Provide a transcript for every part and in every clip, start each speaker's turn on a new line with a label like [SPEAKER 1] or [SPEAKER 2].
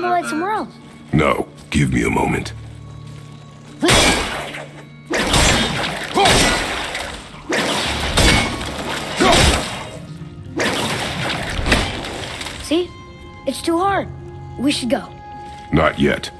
[SPEAKER 1] light
[SPEAKER 2] No. Give me a moment.
[SPEAKER 1] See? It's too hard. We should go.
[SPEAKER 2] Not yet.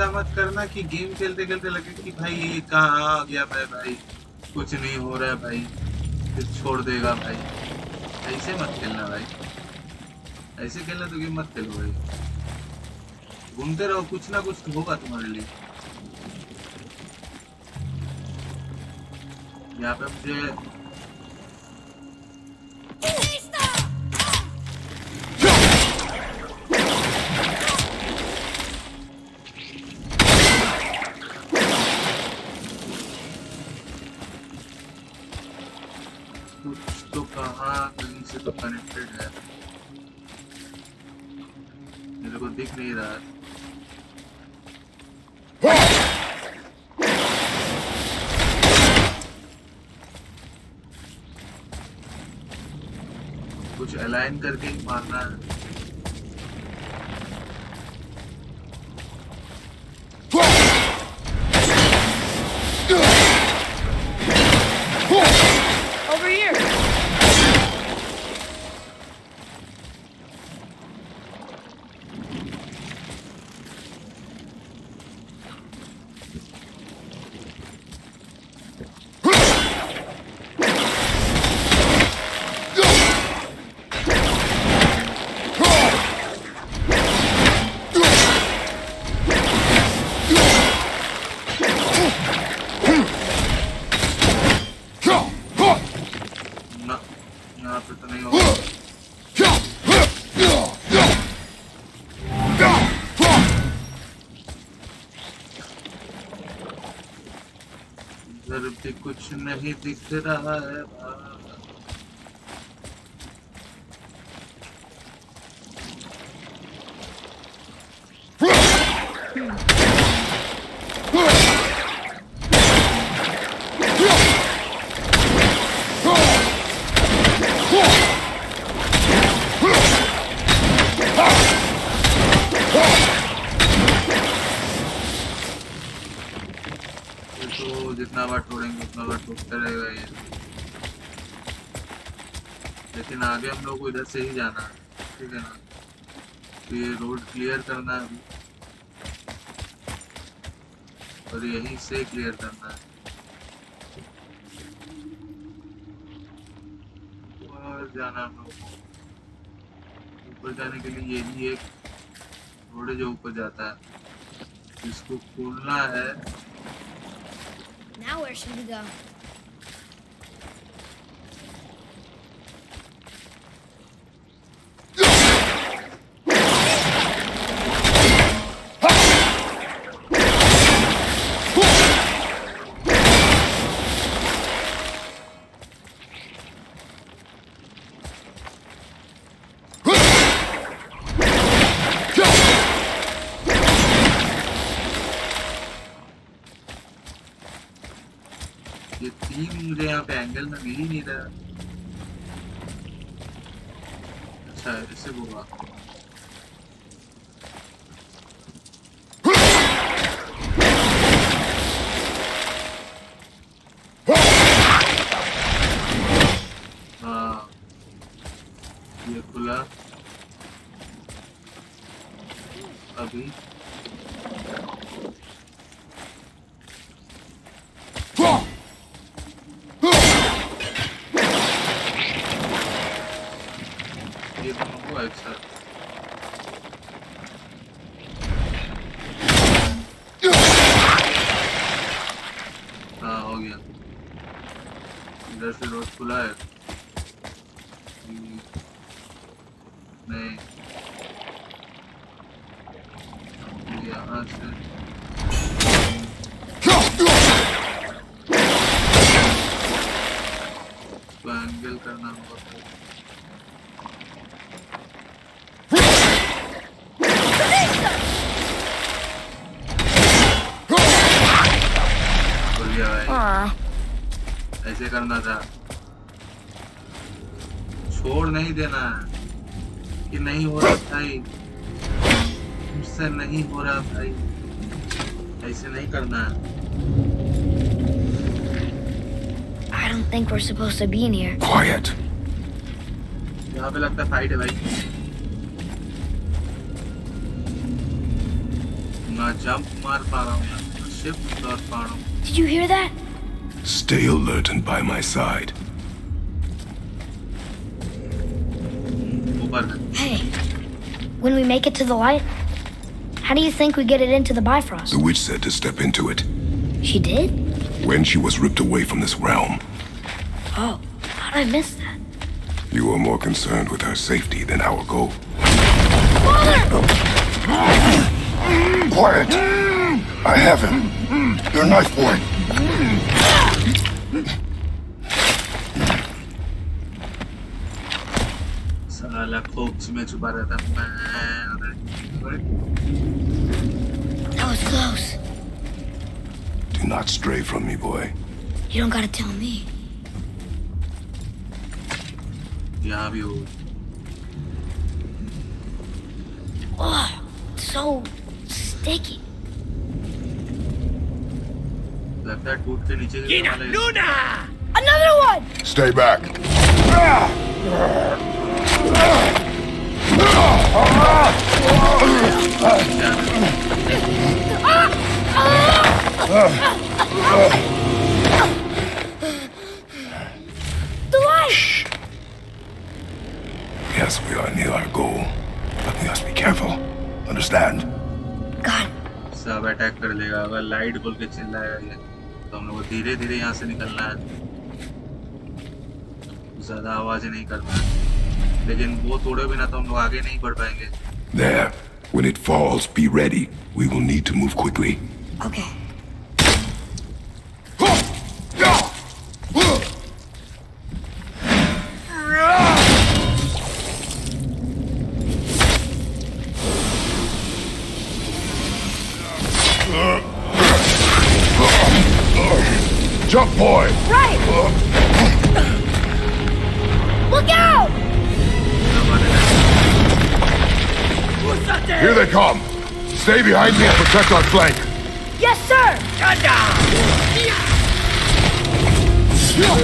[SPEAKER 3] ऐसा मत करना कि game खेलते खेलते लगे कि भाई ये कहाँ आ गया मैं भाई कुछ नहीं हो रहा है भाई फिर छोड़ देगा भाई ऐसे मत खेलना भाई ऐसे खेलना तो गेम मत खेलो भाई घूमते रहो कुछ ना कुछ तो होगा तुम्हारे लिए यहाँ पे मुझे करके मारना कुछ नहीं दिख रहा है से ही जाना है ठीक है ना तो ये रोड क्लियर करना है अभी और यहीं से क्लियर करना है जाना हम लोग ऊपर जाने के लिए ये भी एक रोड जो ऊपर जाता है जिसको खोलना है
[SPEAKER 1] Now where should we go?
[SPEAKER 3] यहाँ पे एंगल में मिल ही नहीं रहा अच्छा इससे बोला कैसे करना था छोड़ नहीं देना कि नहीं हो रहा भाई मुझसे नहीं हो रहा भाई ऐसे नहीं करना
[SPEAKER 1] I don't think we're supposed to be in here.
[SPEAKER 2] Quiet.
[SPEAKER 3] यहाँ पे लगता फाइट है भाई ना जंप मार पा रहा हूँ ना शिफ्ट कर पा रहा हूँ
[SPEAKER 1] Did you hear that?
[SPEAKER 2] Stay alert and by my side.
[SPEAKER 1] Hey, when we make it to the light, how do you think we get it into the Bifrost?
[SPEAKER 2] The witch said to step into it.
[SPEAKER 1] She did?
[SPEAKER 2] When she was ripped away from this realm.
[SPEAKER 1] Oh, how I miss that?
[SPEAKER 2] You were more concerned with her safety than our goal. Father! Quiet! I have him. Your knife boy.
[SPEAKER 3] Salah
[SPEAKER 1] That was close.
[SPEAKER 2] Do not stray from me, boy.
[SPEAKER 1] You don't gotta tell me.
[SPEAKER 3] Diablo.
[SPEAKER 1] Oh, so sticky.
[SPEAKER 3] लगता है टूट के नीचे
[SPEAKER 1] another one
[SPEAKER 2] stay back
[SPEAKER 1] the light Shh.
[SPEAKER 2] yes we are near our goal but we must be careful understand
[SPEAKER 1] god
[SPEAKER 3] सब attack कर लेगा अगर light बोल के चिल्लाएगा तो हम लोग धीरे धीरे यहाँ से निकलना है ज्यादा आवाज नहीं करना है लेकिन वो तोड़े बिना तो हम लोग आगे नहीं बढ़ पाएंगे
[SPEAKER 2] There. When it falls, be ready. We will need to move quickly.
[SPEAKER 1] Okay.
[SPEAKER 2] Stay behind me and protect our flank.
[SPEAKER 1] Yes, sir!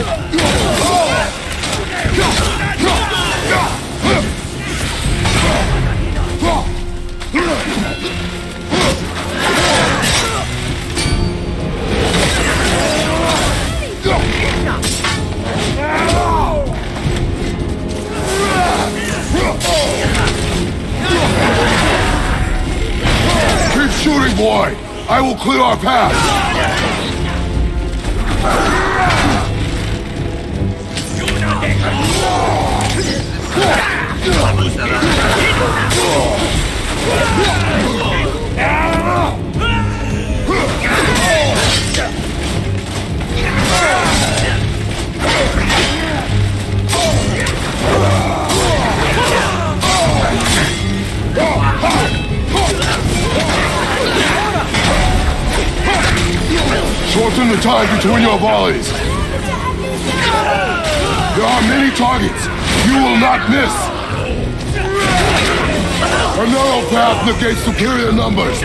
[SPEAKER 2] Gundam! shooting, boy! I will clear our path! Oh! Shorten the time between your volleys. There are many targets. You will not miss. A narrow path negates superior numbers.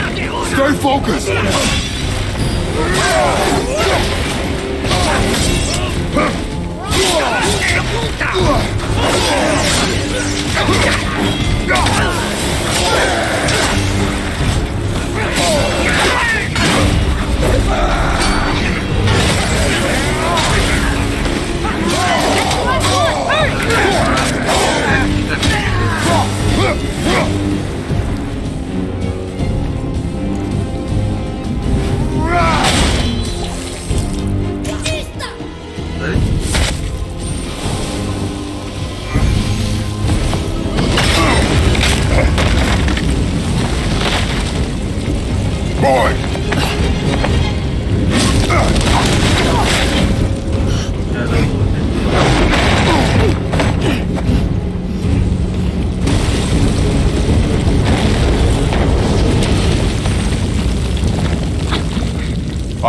[SPEAKER 2] Stay focused.
[SPEAKER 3] Ah!
[SPEAKER 2] boy!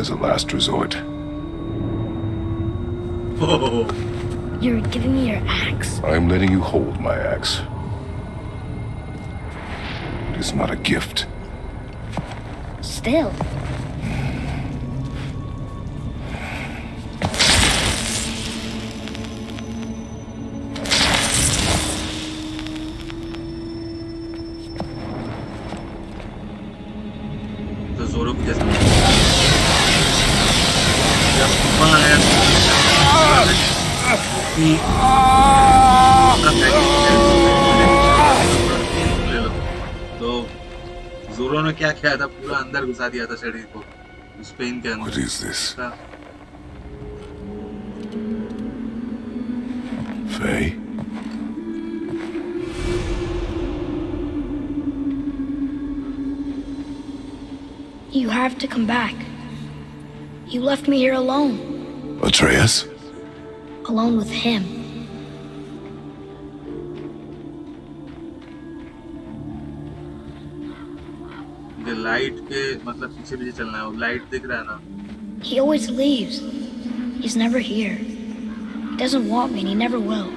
[SPEAKER 2] as a last resort.
[SPEAKER 3] Oh.
[SPEAKER 1] You're giving me your axe?
[SPEAKER 2] I'm letting you hold my axe. It is not a gift.
[SPEAKER 1] Still.
[SPEAKER 3] The Zoruk ने क्या किया था पूरा अंदर घुसा दिया था शरीर को के अंदर What
[SPEAKER 2] is this? Faye?
[SPEAKER 1] You have to come back. You left me here alone.
[SPEAKER 2] Atreus?
[SPEAKER 1] Alone with him.
[SPEAKER 3] Light के मतलब पीछे पीछे चलना है लाइट दिख
[SPEAKER 1] He always leaves. He's never here. He doesn't want me and he never will.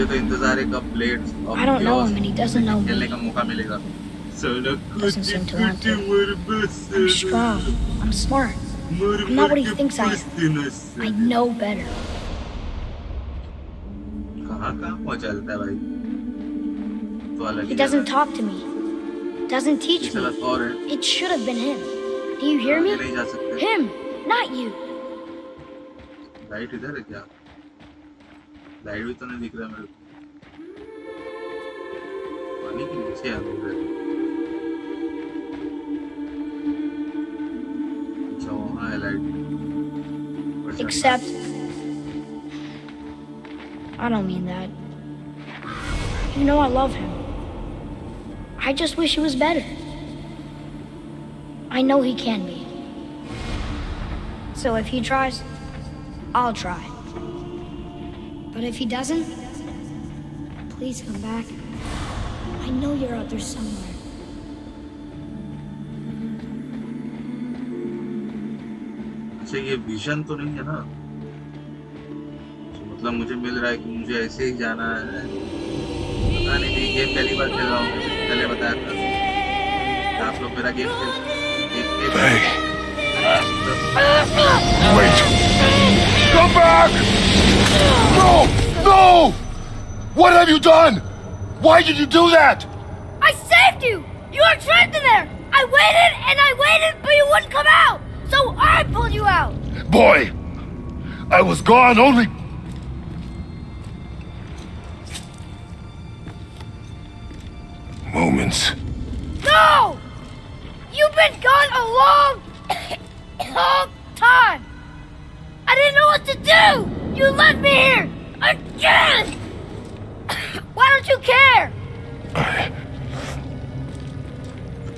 [SPEAKER 3] मुझे तो इंतजार है कब
[SPEAKER 1] and he doesn't know
[SPEAKER 3] and
[SPEAKER 1] खेलने
[SPEAKER 3] का मौका मिलेगा
[SPEAKER 1] सोना कुछ कुछ
[SPEAKER 3] और बस
[SPEAKER 1] i strong. I'm smart. I'm not what he thinks I am. I know better.
[SPEAKER 3] कहाँ कहाँ पहुँचाता है भाई It
[SPEAKER 1] doesn't talk to me. Doesn't teach me. It should have been him. Do you hear me? Him, not you.
[SPEAKER 3] Right इधर है क्या light भी तो नहीं दिख रहा मेरे को पानी के नीचे आ
[SPEAKER 1] Except, I don't mean that. You know I love him. I just wish he was better. I know he can be. So if he tries, I'll try. But if he doesn't, please come back. I know you're out there somewhere.
[SPEAKER 3] अच्छा, ये vision तो नहीं है ना तो मतलब मुझे मिल रहा है कि मुझे ऐसे ही जाना है पता नहीं मैं गेम पहली बार खेल रहा हूँ पहले बताया था आप लोग मेरा गेम खेल
[SPEAKER 2] हाँ। Wait. Come back! No! No! What have you done? Why did you do that?
[SPEAKER 1] I saved you! You were trapped in there! I waited and I waited, but you wouldn't come out! So I pulled you out!
[SPEAKER 2] Boy! I was gone only moments.
[SPEAKER 1] No! You've been gone a long, long time! I didn't know what to do! You left me here! Again! Why don't you care?
[SPEAKER 2] I...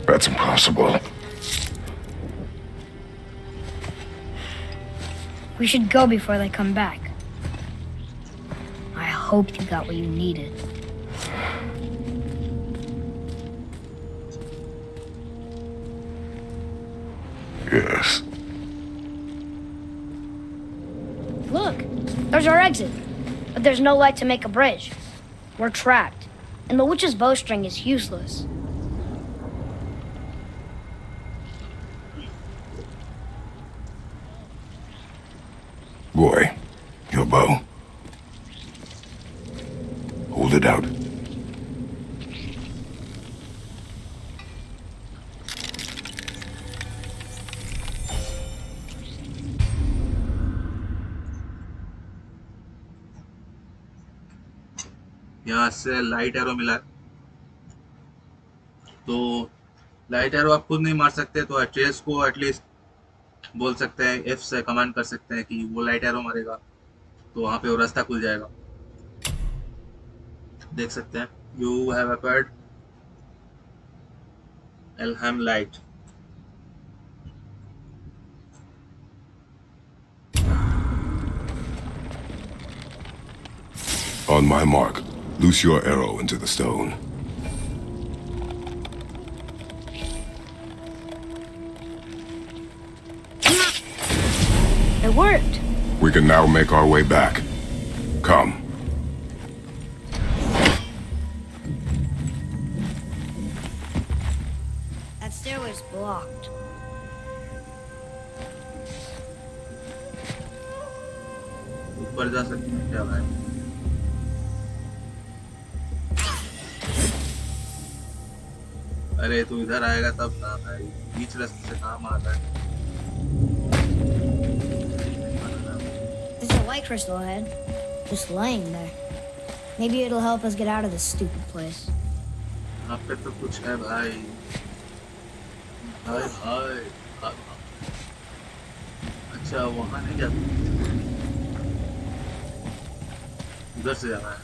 [SPEAKER 2] That's impossible.
[SPEAKER 1] We should go before they come back. I hope you got what you needed. There's our exit, but there's no light to make a bridge. We're trapped, and the witch's bowstring is useless.
[SPEAKER 3] Light arrow मिला तो light arrow आप खुद नहीं मार सकते तो Atreus को at least बोल सकते हैं एफ से कमांड कर सकते हैं कि वो लाइट एरो मारेगा तो वहां पे वो रास्ता खुल जाएगा देख सकते हैं you have L Alfheim light
[SPEAKER 2] On my mark. Loose your arrow into the stone.
[SPEAKER 1] It worked.
[SPEAKER 2] We can now make our way back. Come.
[SPEAKER 3] इधर है तो इधर आएगा तब काम है बीच रास्ते से काम आता है
[SPEAKER 1] There's a light crystal ahead, just laying there. Maybe it'll help us get out of this stupid place.
[SPEAKER 3] पे तो कुछ है भाई भाई भाई, भाई, भाई। अच्छा वहाँ नहीं जाते उधर से जाना है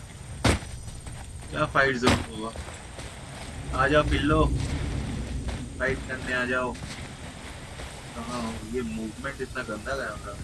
[SPEAKER 3] क्या फाइट जोन होगा आ जाओ पिल्लो फाइट करने आ जाओ कहा ये मूवमेंट इतना गंदा गया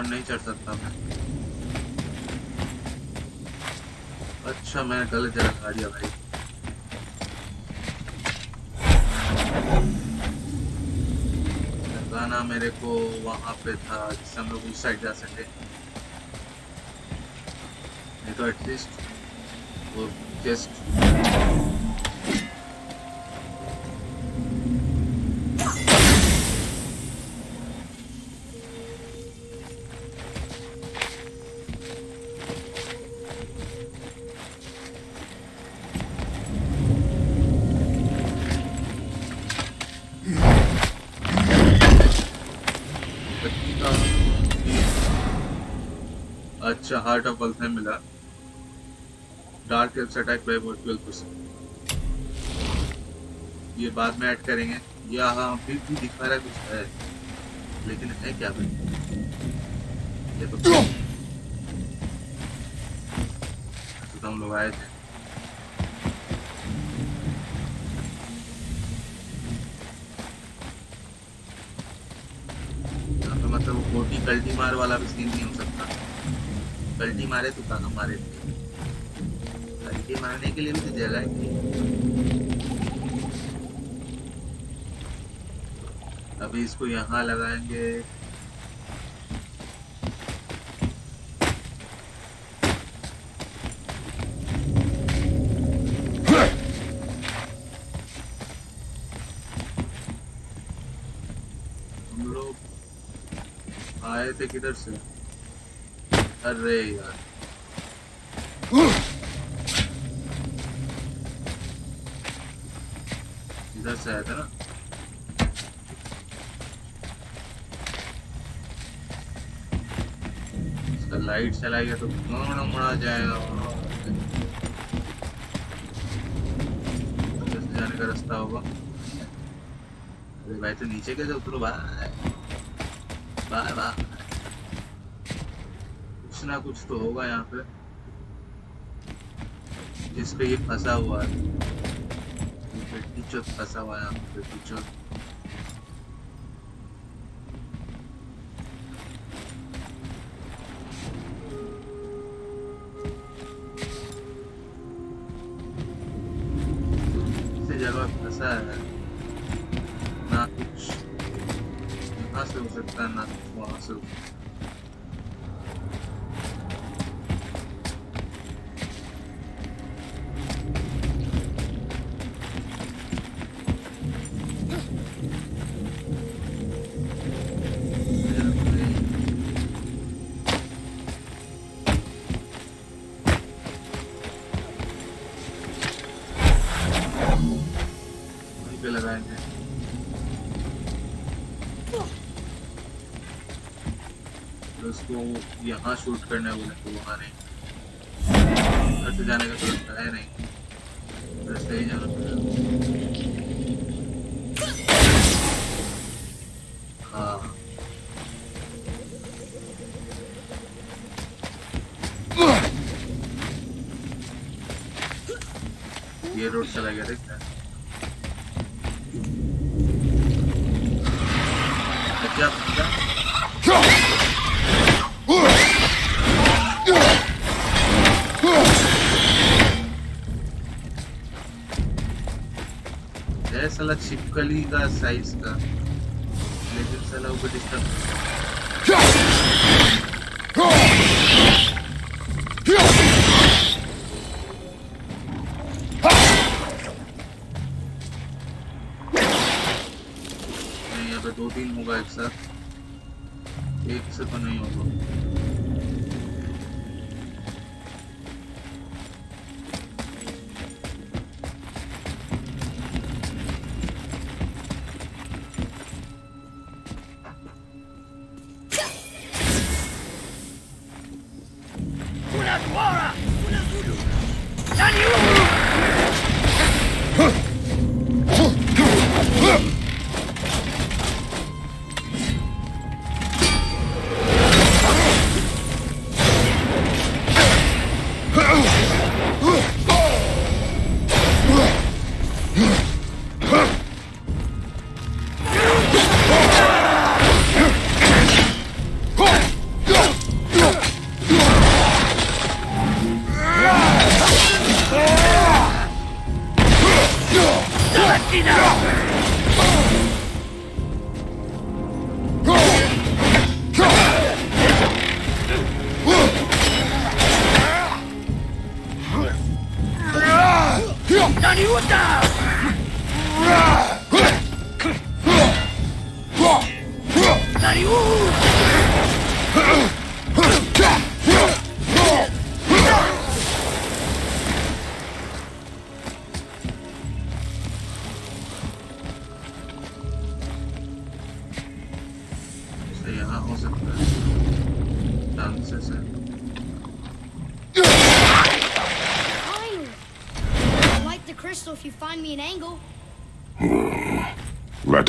[SPEAKER 3] ऊपर नहीं चढ़ सकता मैं अच्छा मैं गलत जगह खा दिया भाई गाना मेरे को वहां पे था जिससे हम लोग उस साइड जा सके नहीं तो एटलीस्ट वो जस्ट अच्छा हार्ट ऑफ अल्थेम मिला dark elves attack by more 12 ये बाद में ऐड करेंगे या हाँ अभी भी दिखा रहा कुछ है लेकिन है क्या भाई ये तो अच्छा, तो हम लोग आए थे मतलब वो कोटी कल्टी मार वाला भी सीन नहीं हो सकता पलटी मारे तो कहा मारे पलटी मारने के लिए भी तो जगह चाहिए अभी इसको यहाँ लगाएंगे किधर से अरे यार इधर से आया था ना इसका लाइट चलाएगा तो मोड़ा मोड़ा जाएगा जाने का रास्ता होगा अरे भाई तो नीचे कैसे उतरो बाय बाय बाय ना कुछ तो होगा यहाँ पे जिसपे ये फंसा हुआ है फंसा हुआ है यहाँ पे टीचर यहाँ शूट करना है बोले तो वहाँ नहीं घर से जाने का तो रास्ता है नहीं उधर से ही जाना पड़ेगा हाँ। ये रोड चला गया देखना क्या अच्छा, छिपकली का साइज का लेकिन साला वो डिस्टर्ब दो तीन होगा एक साथ एक से तो नहीं होगा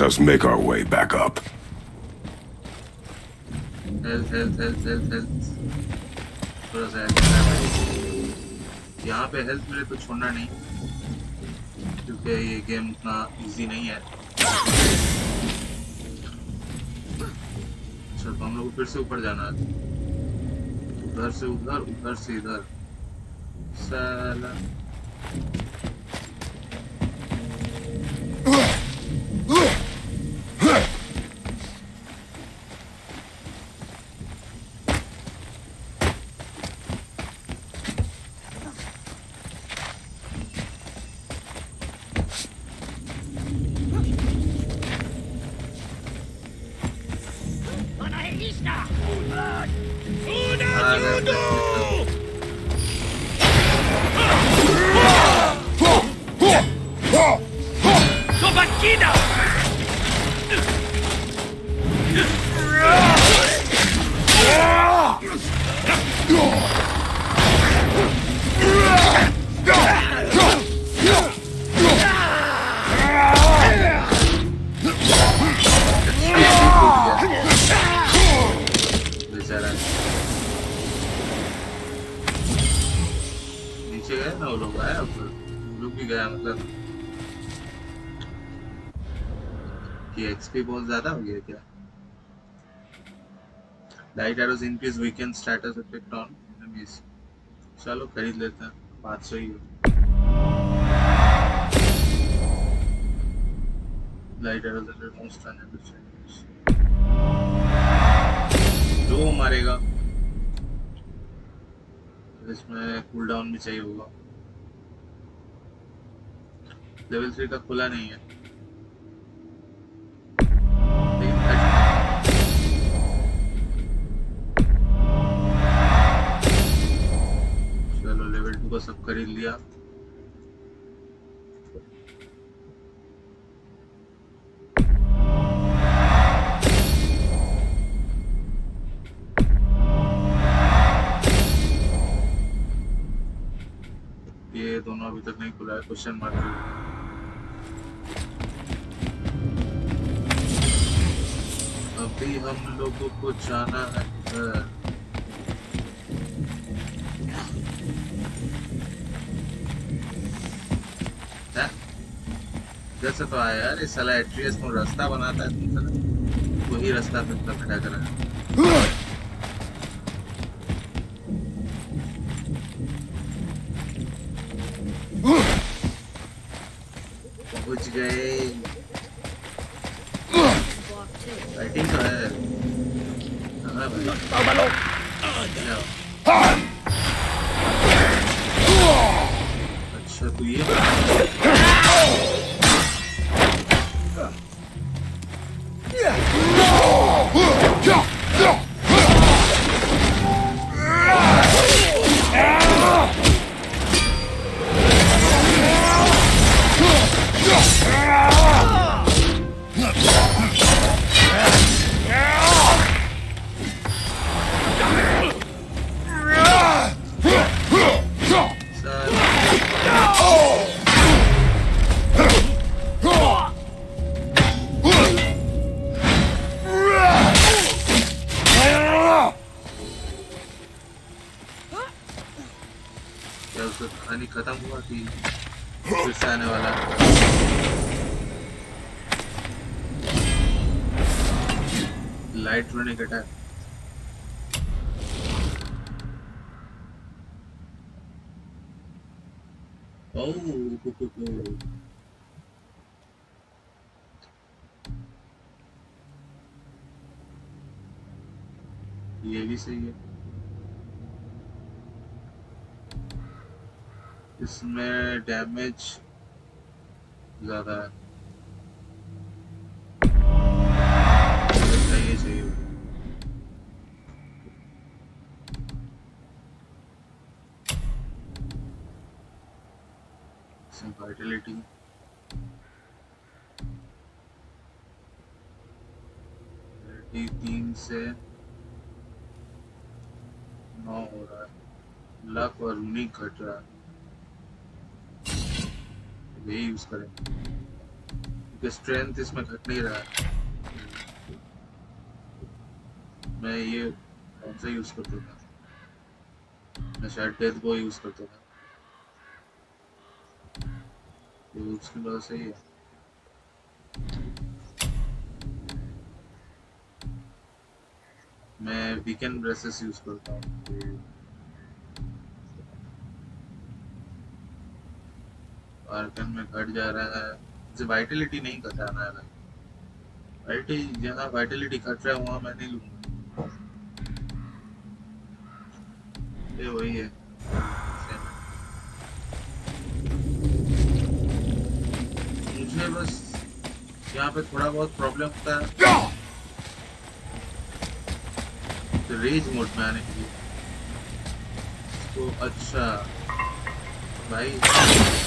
[SPEAKER 2] us make our way back up.
[SPEAKER 3] यहाँ पे हेल्थ मेरे को छोड़ना नहीं क्योंकि ये गेम उतना इजी नहीं है अच्छा हम लोग फिर से ऊपर जाना है उधर से उधर उधर से इधर साला right light arrows weaken status effect on चलो खरीद लेते हैं बात सही है लाइट एरोज मोस्ट जो मारेगा इसमें कूल डाउन भी चाहिए होगा लेवल थ्री का खुला नहीं है को सब खरीद लिया ये दोनों अभी तक नहीं खुला है क्वेश्चन मार्क अभी हम लोगों को जाना है इधर से तो आया यार ये साला एट्रियस को रास्ता बनाता है तुमसे वही रास्ता पे तक खड़ा करा पहुंच गए लाइटिंग तो है हाँ अच्छा तू ये खाली खत्म हुआ कि फिर से आने वाला लाइट रोने का टाइम ये भी सही है इसमें डैमेज ज़्यादा है वाइटलिटी तीन से नौ हो रहा है लक और यूनिक घट रहा है यही यूज करें क्योंकि स्ट्रेंथ इसमें घट नहीं रहा है मैं ये कौन सा यूज करता था मैं शायद डेथ को यूज करता था तो उसकी वजह से ही है मैं वीकेंड ब्रेसेस यूज करता हूँ पार्कन में घट जा रहा है मुझे वाइटिलिटी नहीं घटाना है वाइटी जहाँ वाइटिलिटी घट रहा है वहाँ मैं नहीं लूँगा ये वही है मुझे बस यहाँ पे थोड़ा बहुत प्रॉब्लम होता है तो रेज मोड में आने के लिए तो अच्छा भाई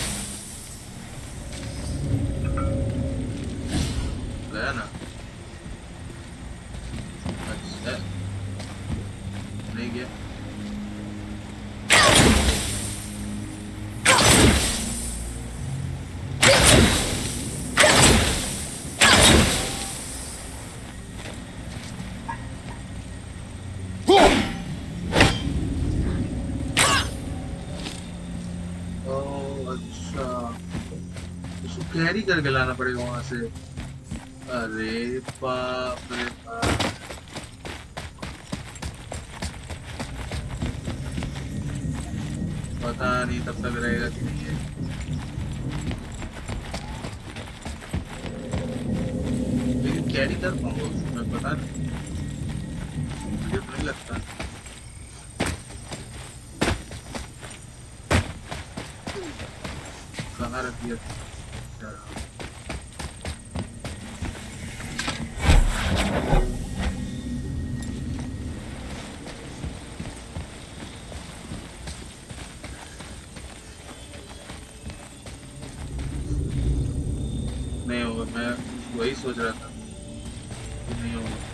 [SPEAKER 3] जहरी करके लाना पड़ेगा वहां से अरे बाप रे बाप पता नहीं तब तक रहेगा कि मैं वही सोच रहा था कि नहीं होगा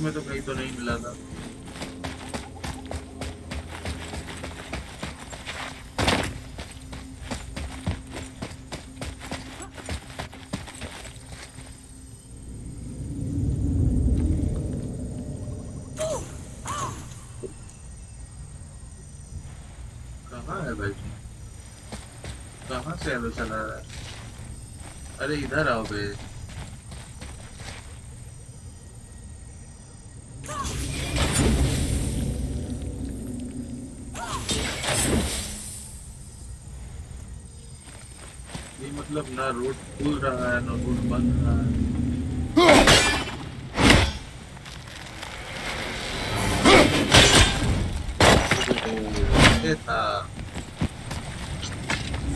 [SPEAKER 3] में तो कहीं तो नहीं मिला था चला रहा है अरे इधर आओ भाई ना रोड खुल रहा है ना रोड बंद रहा है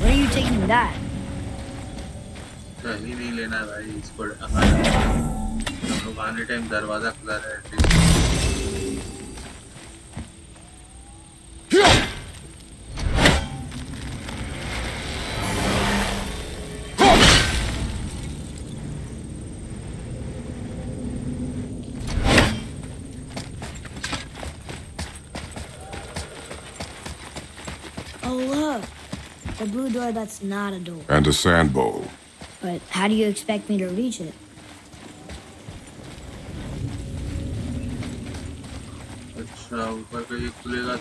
[SPEAKER 1] Where are you taking that?
[SPEAKER 3] नहीं लेना भाई इसको हमारा हम लोग आने टाइम दरवाजा खुला रहे
[SPEAKER 1] है blue door that's not a door.
[SPEAKER 2] And a sand bowl.
[SPEAKER 1] But how do you expect me to reach it?
[SPEAKER 3] अच्छा ऊपर का ये खुलेगा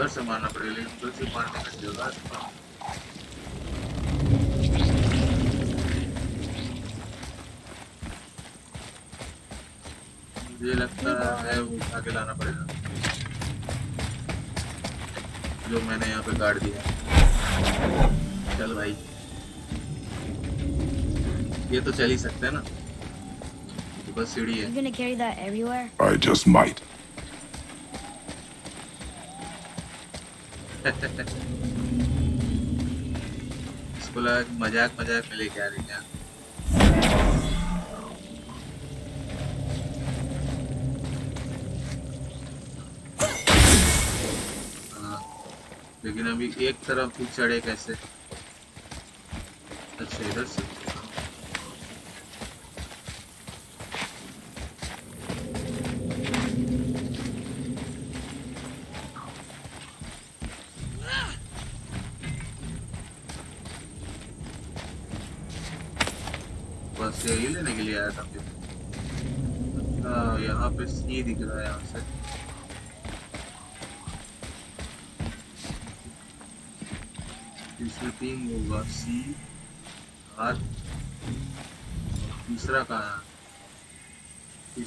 [SPEAKER 3] उधर से मारना पड़ेगा लेकिन उधर से मारने का जगह मुझे लगता है वो उठा के लाना पड़ेगा जो मैंने यहाँ पे गाड़ दिया चल भाई ये तो चल ही सकते हैं ना तो बस सीढ़ी है
[SPEAKER 2] I just might.
[SPEAKER 3] इसको लगा मजाक मजाक में लेके आ रही क्या हाँ। लेकिन अभी एक तरफ भी चढ़े कैसे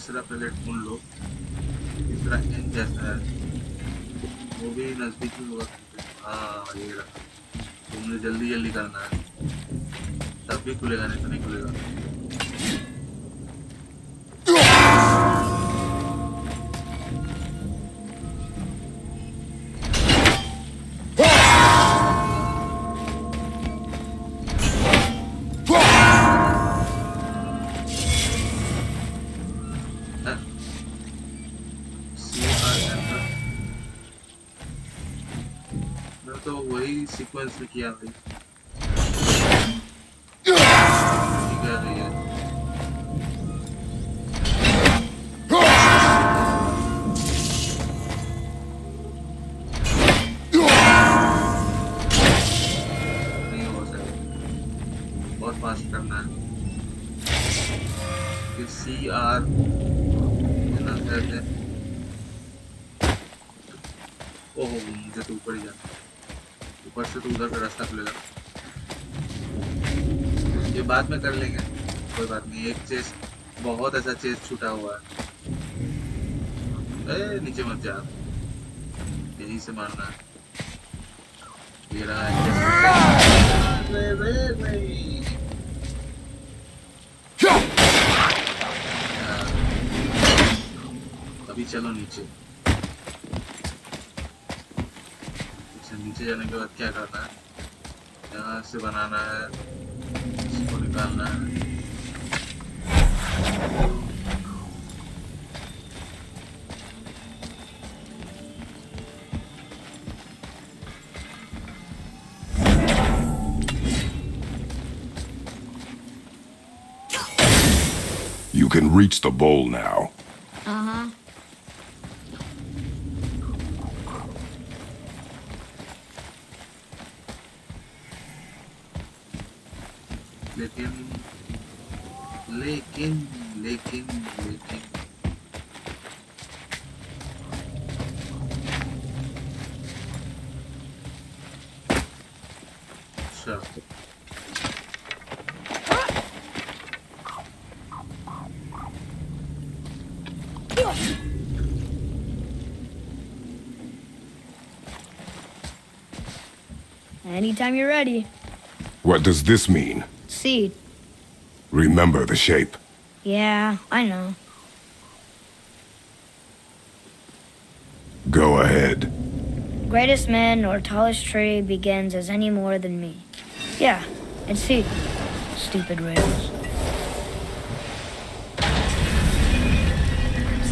[SPEAKER 3] तीसरा प्लेट भून लो तीसरा इन जैसा है वो भी नज़दीक ही होगा हाँ ये रहा तुमने जल्दी जल्दी करना है तब भी खुलेगा नहीं तो नहीं yeah, कर लेंगे कोई बात नहीं एक चेस बहुत ऐसा चेस छूटा हुआ है ए, नीचे मत जा यहीं से मारना ये रहा है हाँ। अभी चलो नीचे अच्छा, नीचे जाने के बाद क्या करना है यहाँ से बनाना है
[SPEAKER 2] You can reach the bowl now.
[SPEAKER 3] So.
[SPEAKER 1] Anytime you're ready.
[SPEAKER 2] What does this mean?
[SPEAKER 1] Seed.
[SPEAKER 2] Remember the shape.
[SPEAKER 1] Yeah, I know.
[SPEAKER 2] Go ahead.
[SPEAKER 1] Greatest man or tallest tree begins as any more than me. Yeah, and see. Stupid rails. So,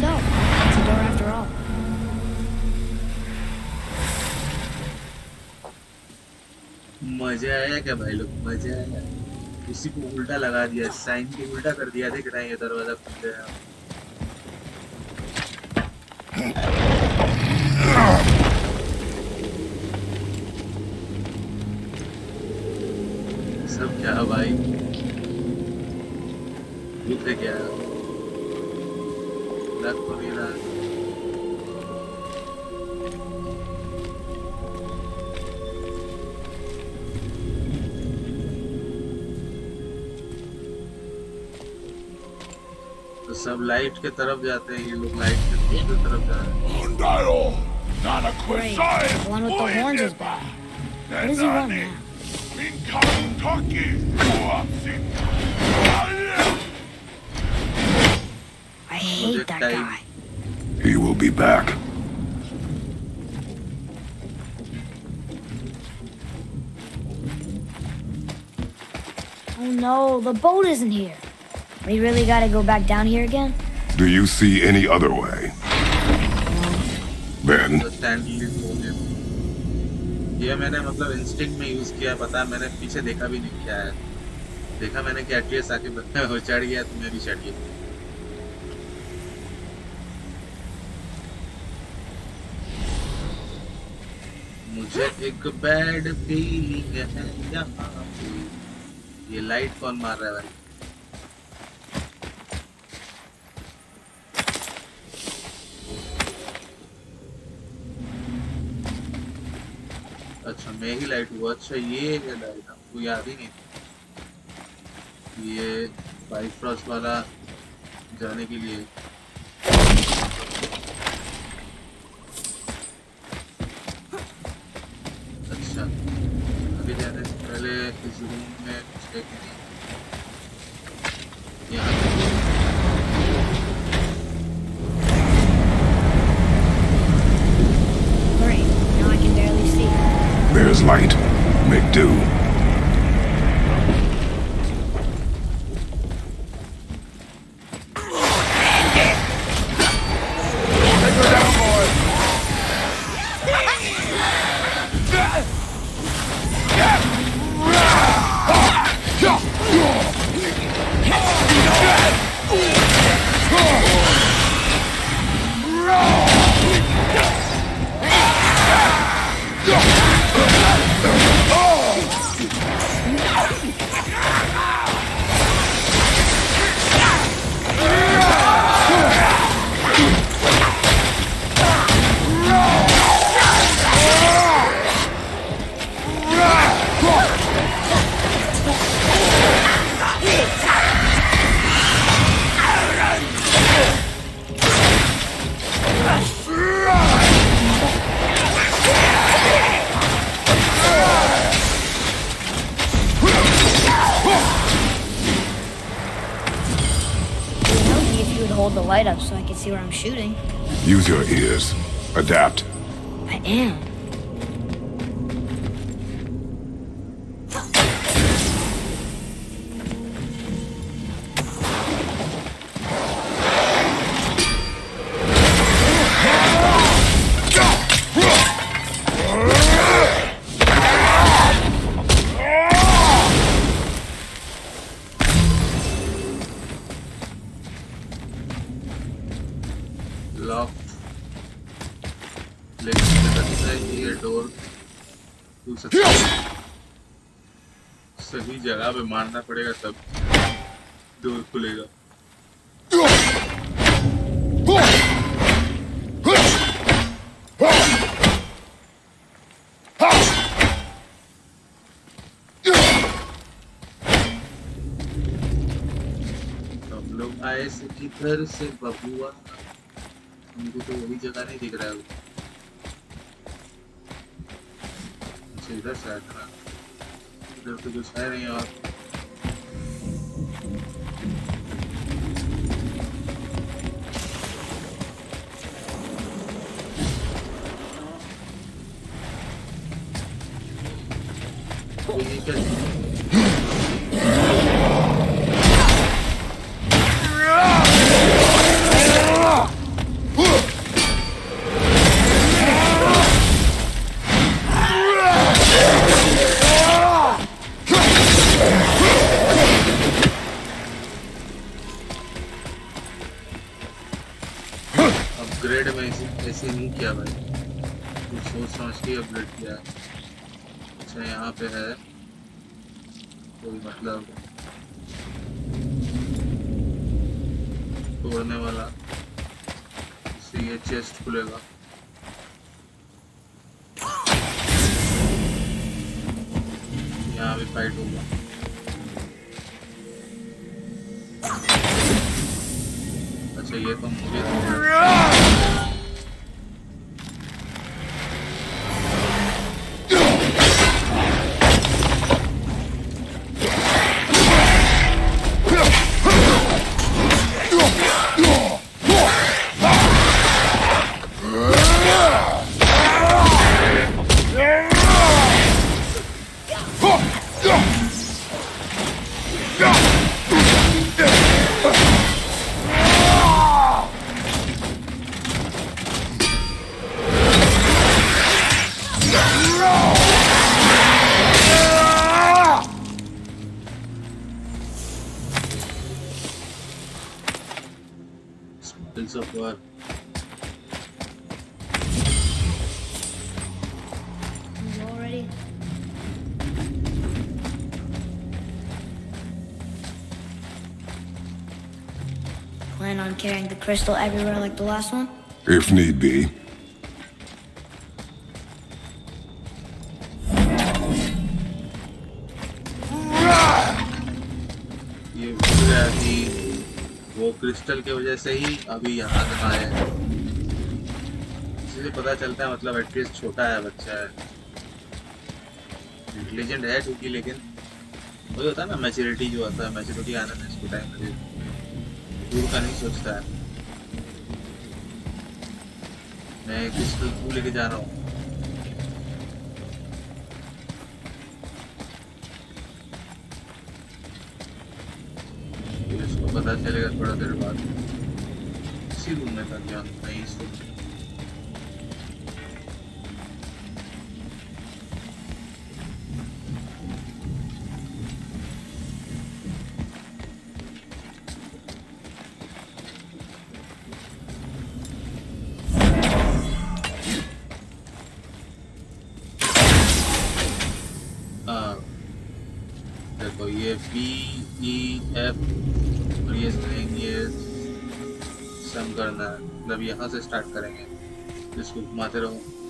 [SPEAKER 1] it's a door after all.
[SPEAKER 3] मजा आया क्या भाई लोग मजा आया किसी को उल्टा लगा दिया साइन को उल्टा कर दिया देख रहे हैं दरवाजा खुल गया नीचे गया तो सब लाइट के तरफ जाते हैं ये लोग लाइट के दूसरे तरफ जा रहे हैं
[SPEAKER 2] Not a
[SPEAKER 1] quick sign. One with the horns is back. What does he want now? guy.
[SPEAKER 2] He will be back.
[SPEAKER 1] Oh no, the boat isn't here. We really gotta go back down here again?
[SPEAKER 2] Do you see any other way?
[SPEAKER 3] Ben? ये मैंने मतलब instinct में use किया पता है मैंने पीछे देखा भी नहीं क्या है देखा मैंने कि आके चढ़ गया तो मैं भी चढ़ गया एक बैड फीलिंग है यहाँ ये लाइट कौन मार रहा है भाई अच्छा मैं ही लाइट हुआ अच्छा ये है लाइट आपको याद ही नहीं ये बाइक फ्रॉस वाला जाने के लिए पड़ेगा तब डोर खुलेगा लोग आए से किधर से बबुआ हमको तो वही जगह नहीं दिख रहा है अच्छा, इधर से आया था इधर तो कुछ है नहीं और
[SPEAKER 1] crystal everywhere like the last one?
[SPEAKER 2] If need be.
[SPEAKER 3] ये वजह वो क्रिस्टल के वजह से ही अभी यहाँ तक आए हैं पता चलता है मतलब एटलीस्ट छोटा है बच्चा है इंटेलिजेंट है क्योंकि लेकिन वही होता है ना मैच्योरिटी जो आता है मैच्योरिटी आना है इसको टाइम दूर का नहीं सोचता है मैं पिस्टल को तो लेके जा रहा हूँ पता चलेगा थोड़ा देर बाद इसी रूम में था ज्ञान नहीं में मतलब यहाँ से स्टार्ट करेंगे जिसको घुमाते रहो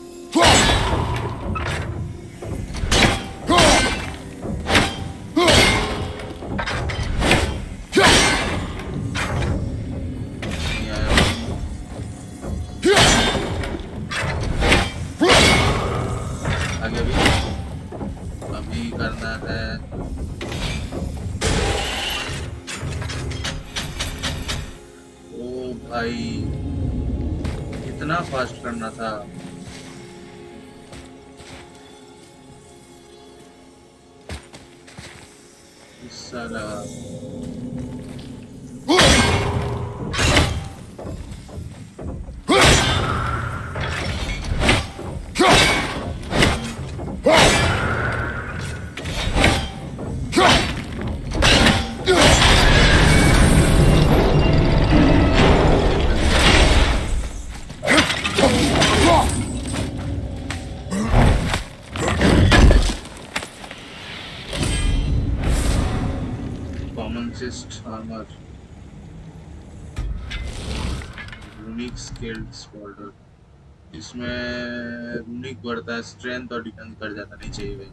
[SPEAKER 3] exist armor. Unique scaled spaulder इसमें यूनिक बढ़ता है स्ट्रेंथ और डिफेंस बढ़ जाता नहीं चाहिए भाई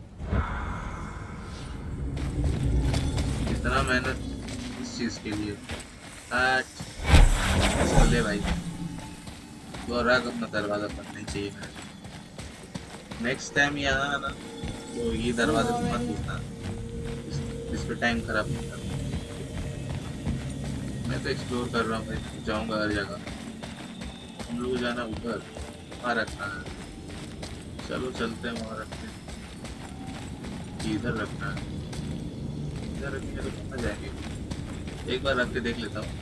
[SPEAKER 3] इतना मेहनत इस चीज़ के लिए आठ ले भाई तो राग अपना दरवाज़ा बंद नहीं चाहिए मैं नेक्स्ट टाइम यहाँ आना तो ये दरवाजा बंद होता इस, इस पर टाइम खराब नहीं करना मैं तो एक्सप्लोर कर रहा हूँ भाई जाऊँगा हर जगह हम लोग जाना उधर वहाँ रखना है चलो चलते हैं वहाँ रखते हैं इधर रखना है इधर रखेंगे तो कहाँ जाएंगे एक बार रख के देख लेता हूँ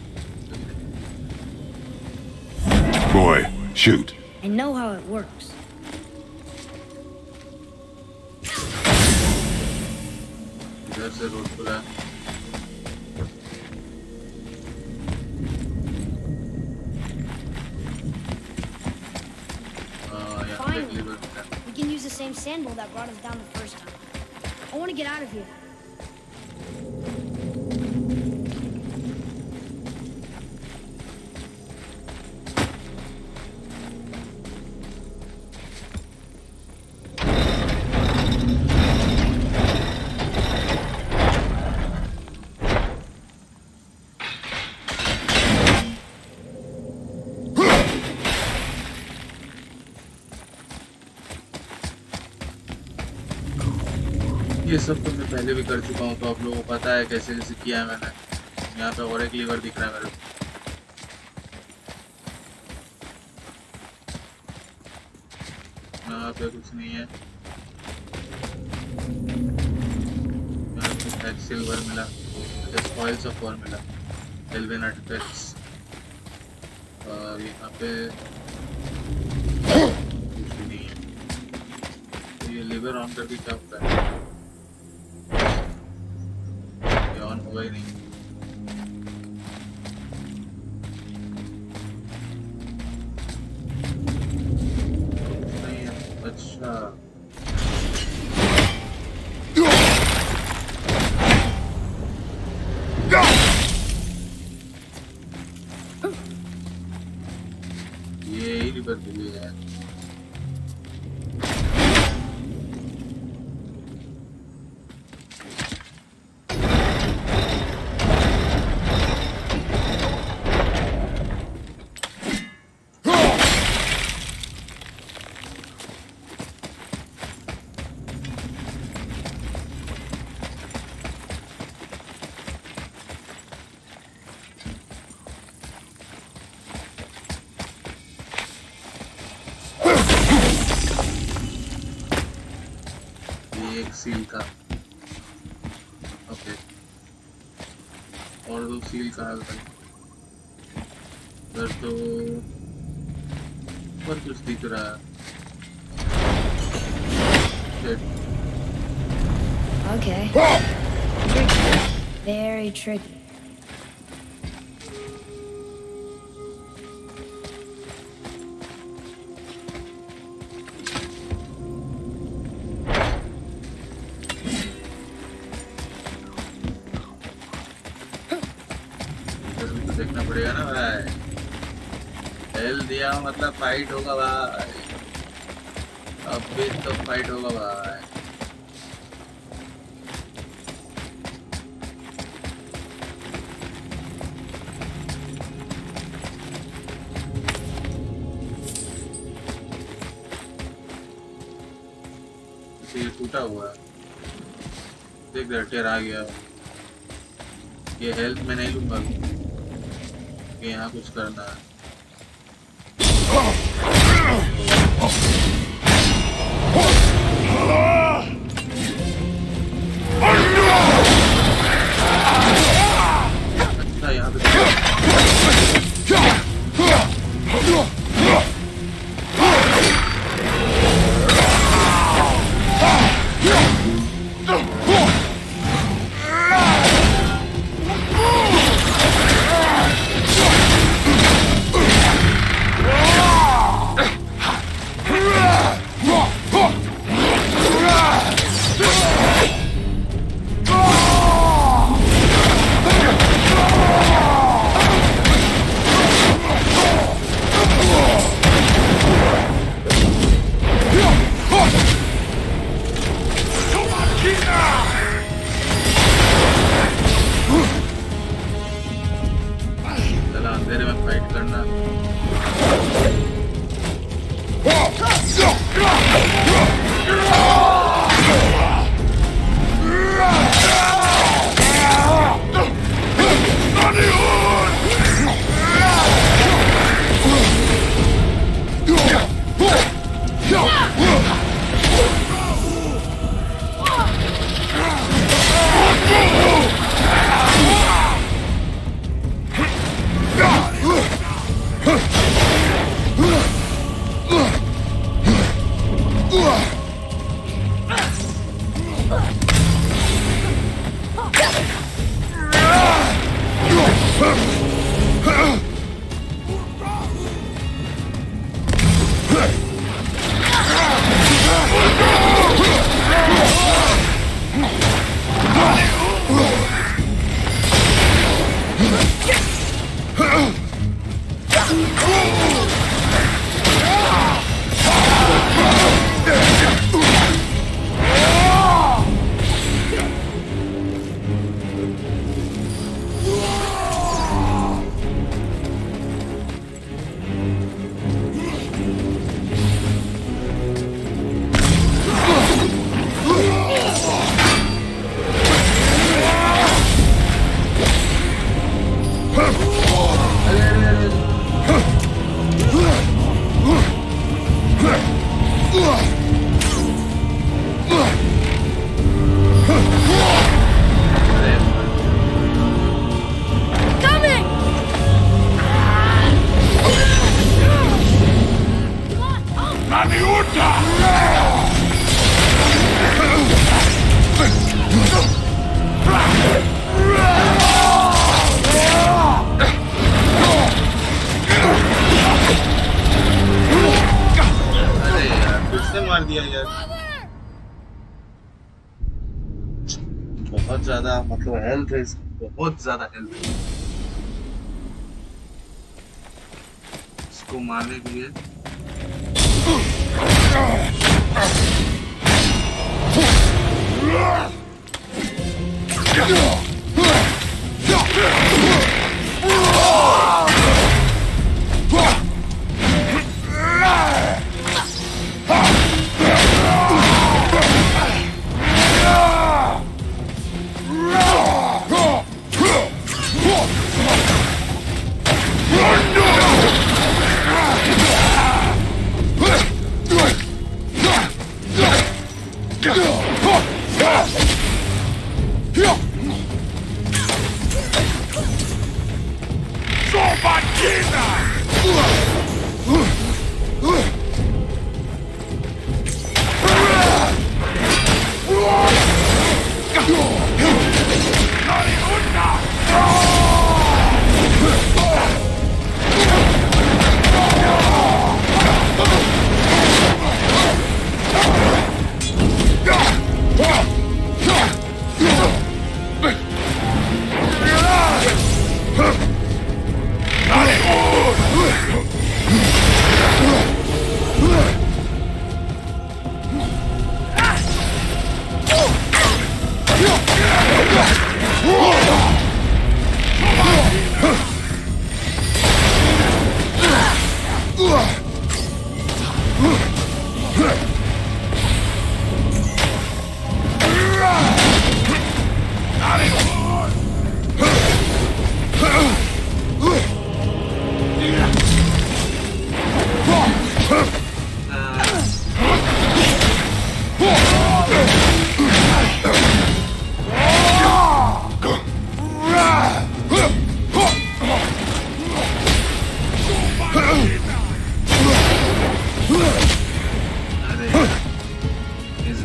[SPEAKER 2] Boy, shoot.
[SPEAKER 1] I know how it works.
[SPEAKER 3] इधर से रोड खुला
[SPEAKER 4] the same sandal that brought us down the first time. I want to get out of here.
[SPEAKER 3] पहले भी कर चुका हूँ तो आप लोगों को पता है कैसे कैसे किया है मैंने यहाँ पे और एक लीवर दिख रहा है मेरे को यहाँ पे कुछ नहीं है सिल्वर मिला ऑफ मिला और यहाँ पे कुछ नहीं है तो ये ऑन करके क्या होता है एक सील का ओके और दो सील का है तो पर कुछ दिख रहा है
[SPEAKER 1] Okay. Very tricky.
[SPEAKER 3] मतलब फाइट होगा भाई अब भी तो फाइट होगा भाई ये टूटा हुआ है देख रहे आ गया ये हेल्प मैं नहीं लूंगा यहाँ कुछ करना है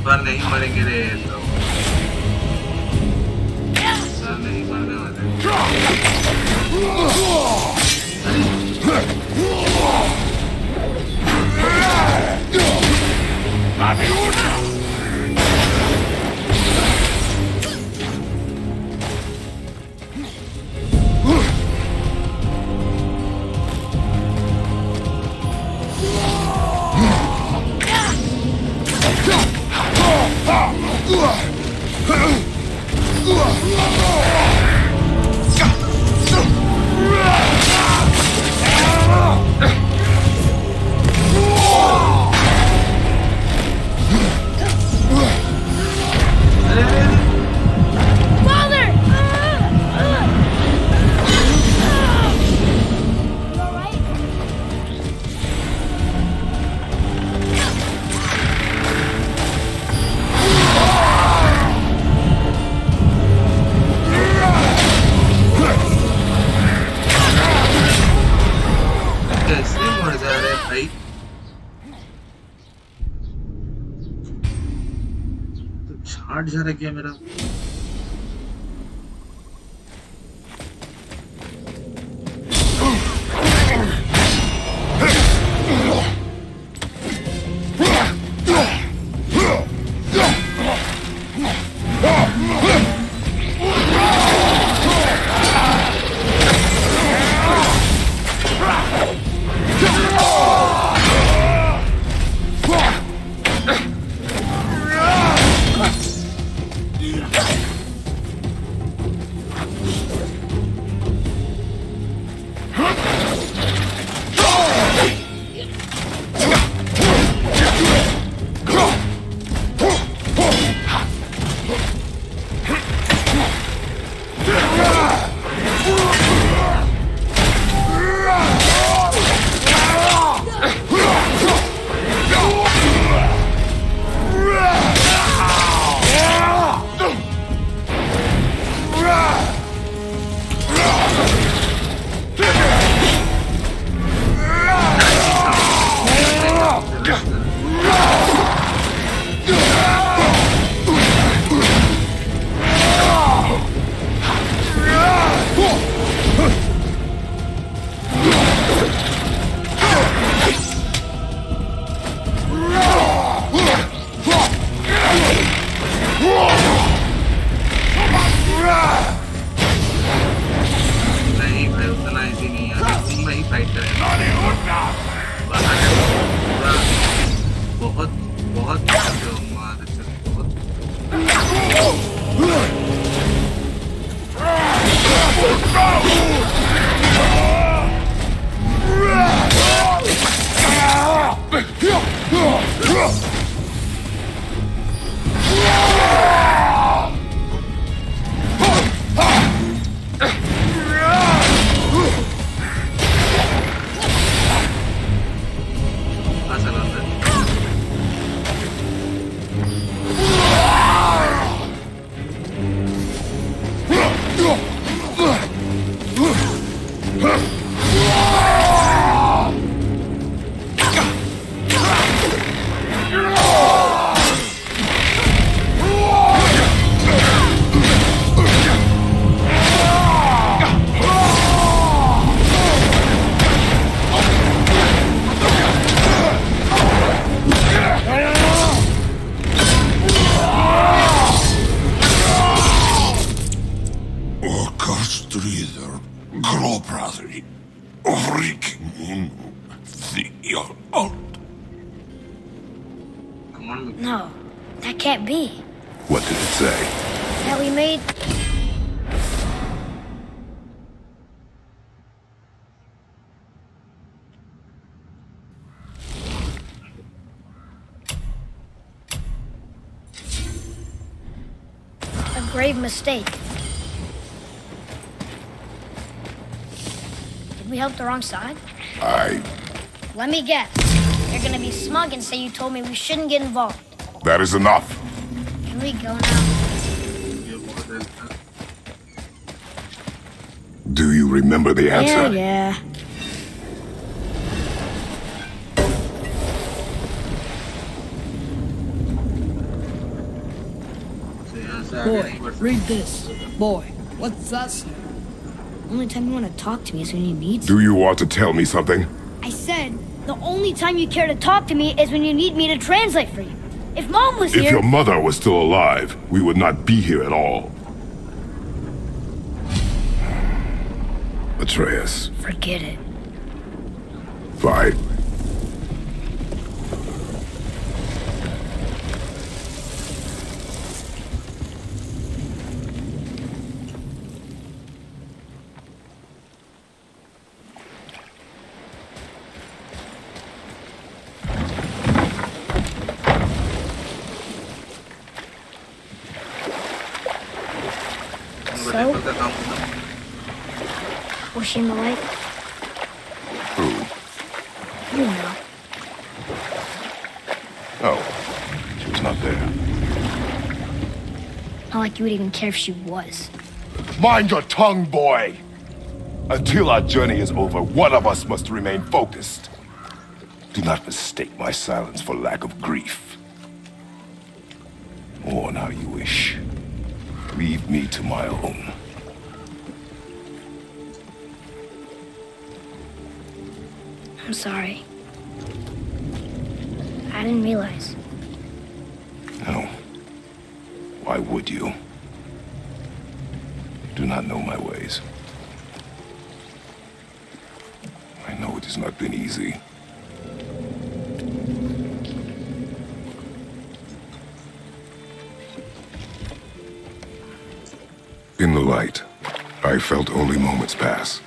[SPEAKER 3] बार नहीं मरेंगे रे तो नहीं मरने वाले
[SPEAKER 1] wrong side?
[SPEAKER 2] I.
[SPEAKER 1] Let me guess. You're gonna be smug and say you told me we shouldn't get involved.
[SPEAKER 2] That is enough.
[SPEAKER 1] Can we go now?
[SPEAKER 2] Do you remember the answer?
[SPEAKER 1] Yeah, yeah.
[SPEAKER 5] Boy, read this. Boy, what's that?
[SPEAKER 1] only time you want to talk to me is when you need to.
[SPEAKER 2] Do you want to tell me something?
[SPEAKER 1] I said, the only time you care to talk to me is when you need me to translate for you. If Mom was
[SPEAKER 2] if
[SPEAKER 1] here...
[SPEAKER 2] If your mother was still alive, we would not be here at all. Atreus.
[SPEAKER 1] Forget it.
[SPEAKER 2] Fine.
[SPEAKER 1] you would even care if she was.
[SPEAKER 2] Mind your tongue, boy! Until our journey is over, one of us must remain focused. Do not mistake my silence for lack of grief. Mourn how you wish. Leave me to my own.
[SPEAKER 1] I'm sorry. I didn't realize.
[SPEAKER 2] No. Why would you? do not know my ways. I know it has not been easy. In the light, I felt only moments pass.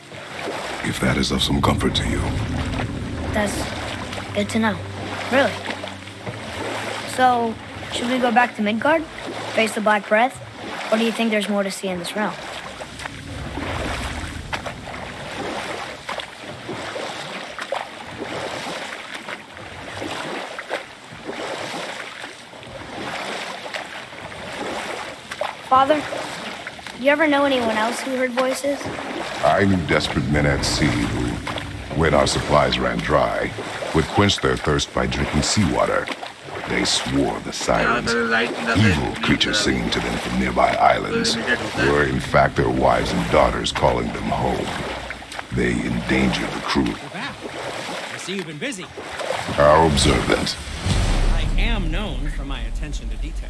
[SPEAKER 2] If that is of some comfort to you.
[SPEAKER 1] That's good to know. Really. So, should we go back to Midgard? Face the Black Breath? Or do you think there's more to see in this realm? Father, you ever know anyone else who heard voices?
[SPEAKER 2] I knew desperate men at sea who, when our supplies ran dry, would quench their thirst by drinking seawater. They swore the sirens, evil creatures singing to them from nearby islands, were in fact their wives and daughters calling them home. They endangered the crew.
[SPEAKER 6] I see you've been busy.
[SPEAKER 2] How observant.
[SPEAKER 6] I am known for my attention to detail.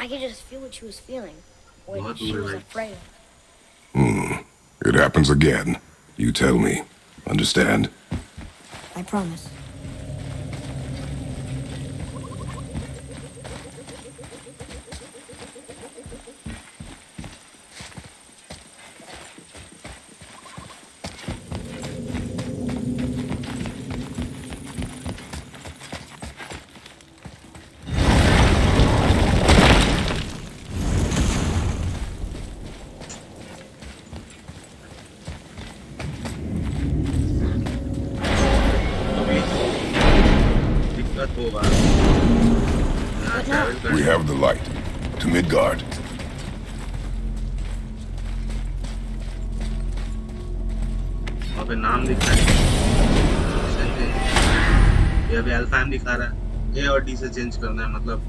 [SPEAKER 1] I could just feel what she was feeling. What she was afraid of. Hmm.
[SPEAKER 2] It happens again. You tell me. Understand?
[SPEAKER 1] I promise.
[SPEAKER 3] से change करना है मतलब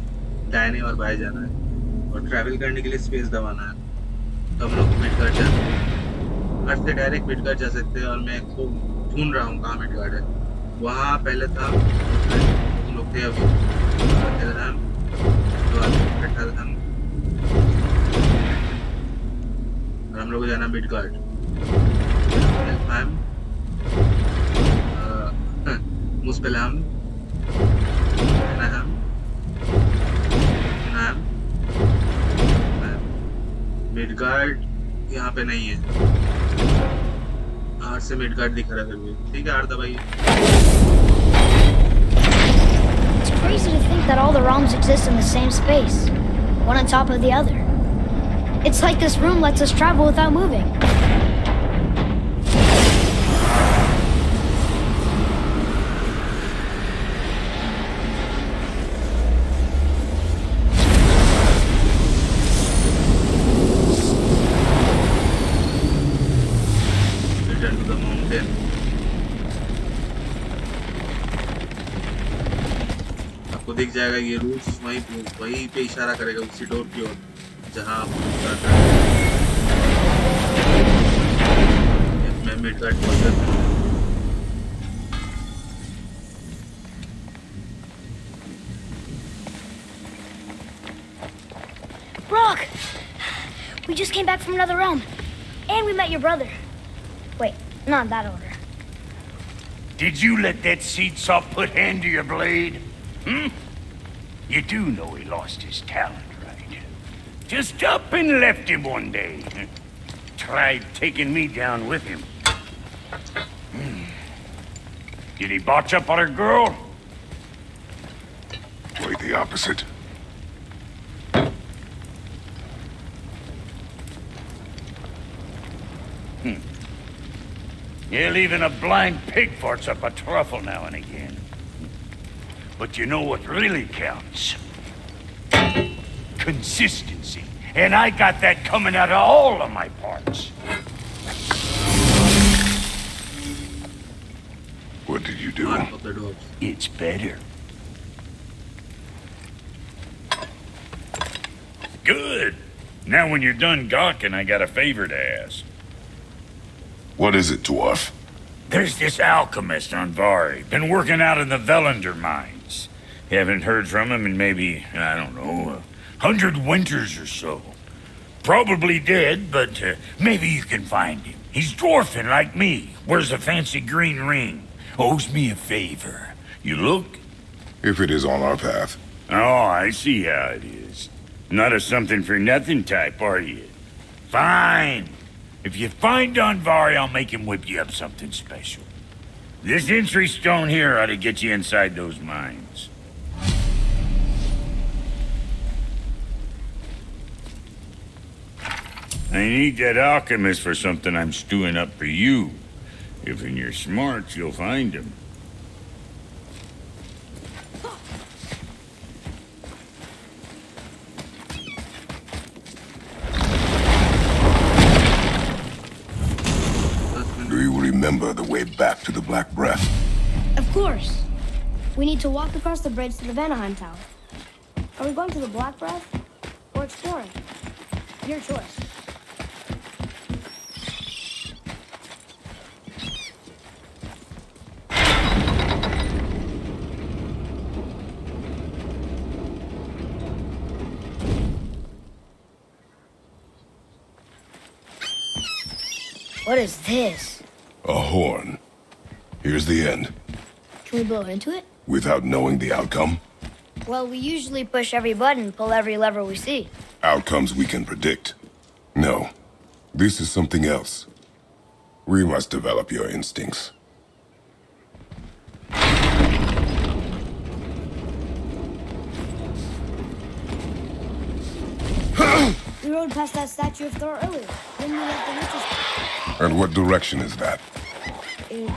[SPEAKER 3] दाहिने और बाएं जाना है और ट्रैवल करने के लिए स्पेस दबाना है तो हम लोग मिड गार्ड जा सकते हैं अर्थ से डायरेक्ट मिड गार्ड जा सकते हैं और मैं खूब ढूंढ रहा हूँ कहाँ मिड गार्ड है वहाँ पहले था हम लोग थे अभी हम लोग जाना मिड गार्ड मुस्पलाम It's यहाँ पे नहीं है से दिख रहा है फिर भी ठीक है दबाइए
[SPEAKER 1] crazy to think that all the realms exist in the same space, one on top of the other. It's like this room lets us travel without moving.
[SPEAKER 3] जाएगा ये वहीं वहीं पे इशारा करेगा उसी डोर की ओर जहाँ मैं
[SPEAKER 1] Brok! We just came back from another realm. And we met your brother. Wait, not in that order.
[SPEAKER 7] Did you let that seed saw put hand to your blade? Hmm? You do know he lost his talent, right? Just up and left him one day. Tried taking me down with him. Hmm. Did he botch up on a girl?
[SPEAKER 2] Quite the opposite.
[SPEAKER 7] Hmm. You're leaving a blind pig farts up a truffle now and again. But you know what really counts? Consistency. And I got that coming out of all of my parts.
[SPEAKER 2] What did you do?
[SPEAKER 7] It's better. Good. Now when you're done gawking, I got a favor to ask.
[SPEAKER 2] What is it, Dwarf?
[SPEAKER 7] There's this alchemist Andvari. Been working out in the Velander mine haven't heard from him in maybe, I don't know, a hundred winters or so. Probably dead, but uh, maybe you can find him. He's dwarfing like me, wears a fancy green ring, owes me a favor. You look?
[SPEAKER 2] If it is on our path.
[SPEAKER 7] Oh, I see how it is. Not a something-for-nothing type, are you? Fine. If you find Andvari, I'll make him whip you up something special. This entry stone here ought to get you inside those mines. I need that alchemist for something I'm stewing up for you. If in your smarts, you'll find him.
[SPEAKER 2] Do you remember the way back to the Black Breath?
[SPEAKER 4] Of course. We need to walk across the bridge to the Vanaheim Tower. Are we going to the Black Breath or exploring? Your choice.
[SPEAKER 1] What is this?
[SPEAKER 2] A horn. Here's the end.
[SPEAKER 1] Can we blow into it?
[SPEAKER 2] Without knowing the outcome?
[SPEAKER 1] Well, we usually push every button, pull every lever we see.
[SPEAKER 2] Outcomes we can predict. No. This is something else. We must develop your instincts.
[SPEAKER 4] We rode past that statue of Thor earlier. Then we left the witch's...
[SPEAKER 2] And what direction is that?
[SPEAKER 4] It's...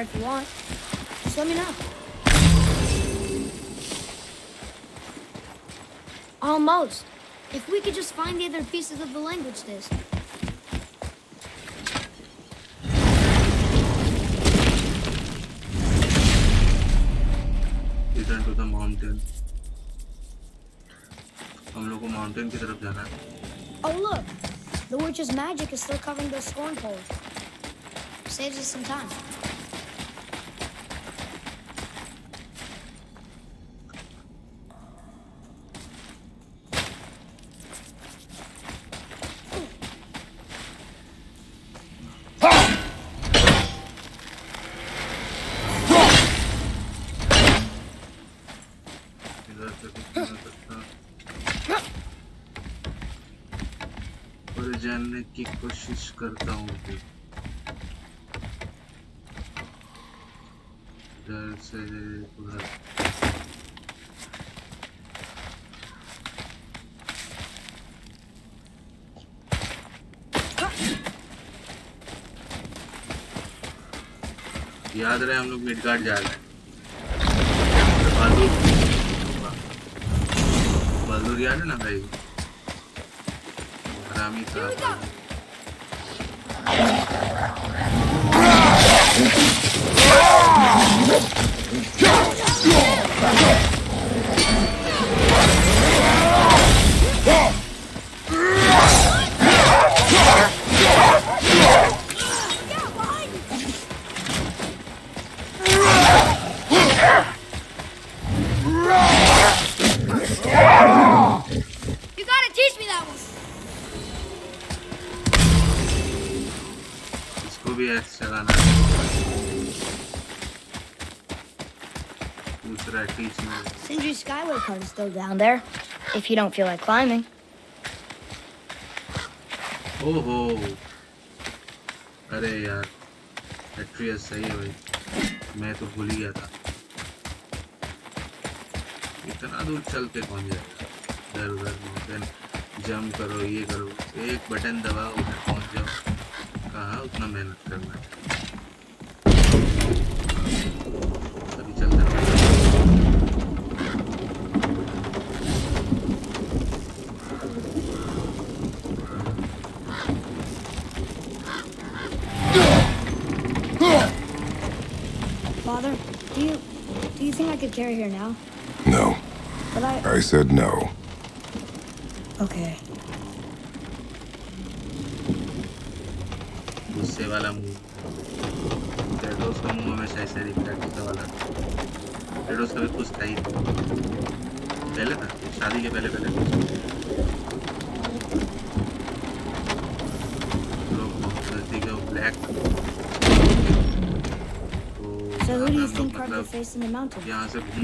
[SPEAKER 1] more if you want. Just let me know. Almost. If we could just find the other pieces of the language disc.
[SPEAKER 3] Return to the mountain. हम लोग को mountain की तरफ जाना है।
[SPEAKER 1] Oh look, the witch's magic is still covering those scorn poles. Saves us some time.
[SPEAKER 3] करता हूँ इधर से उधर याद रहे हम लोग मिड मिडगार्ड जा रहे हैं बहादुर बहादुर याद है ना भाई हरामी
[SPEAKER 1] साहब
[SPEAKER 3] Yeah! भी अच्छा दूसरा टीच में
[SPEAKER 8] Sindri Skyway card is still down there if you don't feel like climbing.
[SPEAKER 3] ओहो अरे यार एक्ट्रियस सही है भाई मैं तो भूल गया था इतना दूर चलते पहुंच जाएगा इधर उधर माउंटेन जंप करो ये करो एक बटन दबाओ उधर पहुंच जाओ
[SPEAKER 1] Father, do you do you think I could carry her now?
[SPEAKER 2] No.
[SPEAKER 1] But I
[SPEAKER 2] I said no.
[SPEAKER 1] Okay.
[SPEAKER 3] वाला who do का think हमेशा ऐसे दिखता है कुत्ता वाला रेडोस था ही पहले था शादी के पहले पहले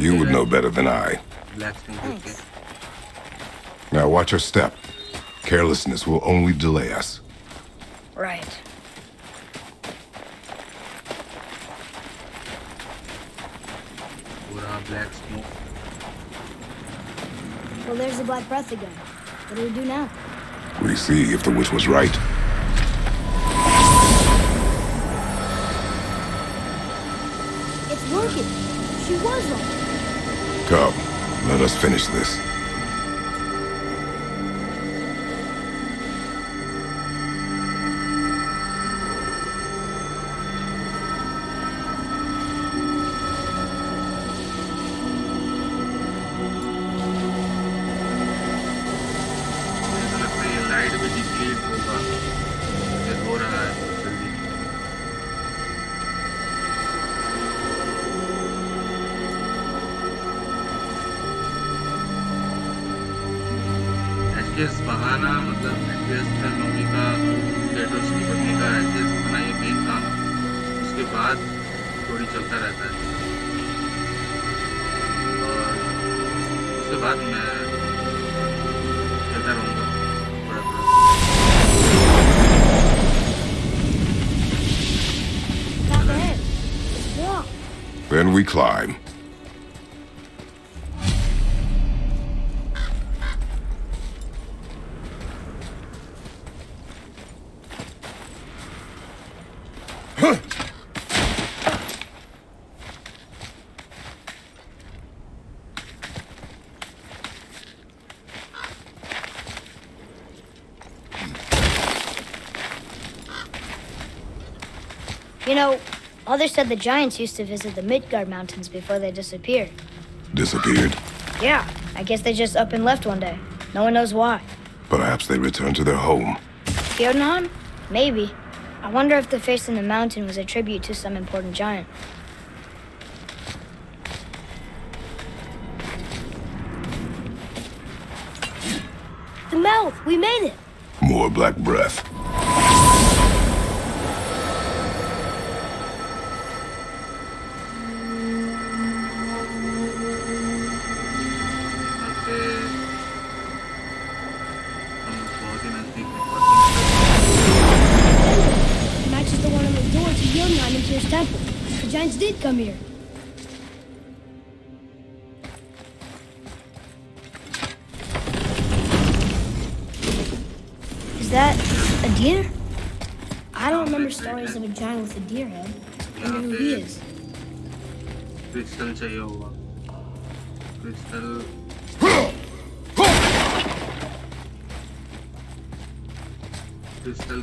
[SPEAKER 1] You
[SPEAKER 2] would know better than I. Now watch your step. Carelessness will only delay us.
[SPEAKER 1] press again. What do we do now?
[SPEAKER 2] We see if the witch was right.
[SPEAKER 1] It's working. She was right.
[SPEAKER 2] Come, let us finish this.
[SPEAKER 3] उसके बाद मैं खेलता रहूँगा थोड़ा थोड़ा
[SPEAKER 2] Then we climb.
[SPEAKER 1] Father said the giants used to visit the Midgard Mountains before they disappeared.
[SPEAKER 2] Disappeared?
[SPEAKER 1] Yeah. I guess they just up and left one day. No one knows why.
[SPEAKER 2] Perhaps they returned to their home.
[SPEAKER 1] Jotunheim? Maybe. I wonder if the face in the mountain was a tribute to some important giant.
[SPEAKER 4] The mouth! We made it!
[SPEAKER 2] More black breath.
[SPEAKER 4] come here.
[SPEAKER 1] Is that a deer?
[SPEAKER 4] I don't remember stories of a giant with a deer head. I wonder who he is.
[SPEAKER 3] Crystal चाहिए होगा. Crystal. Crystal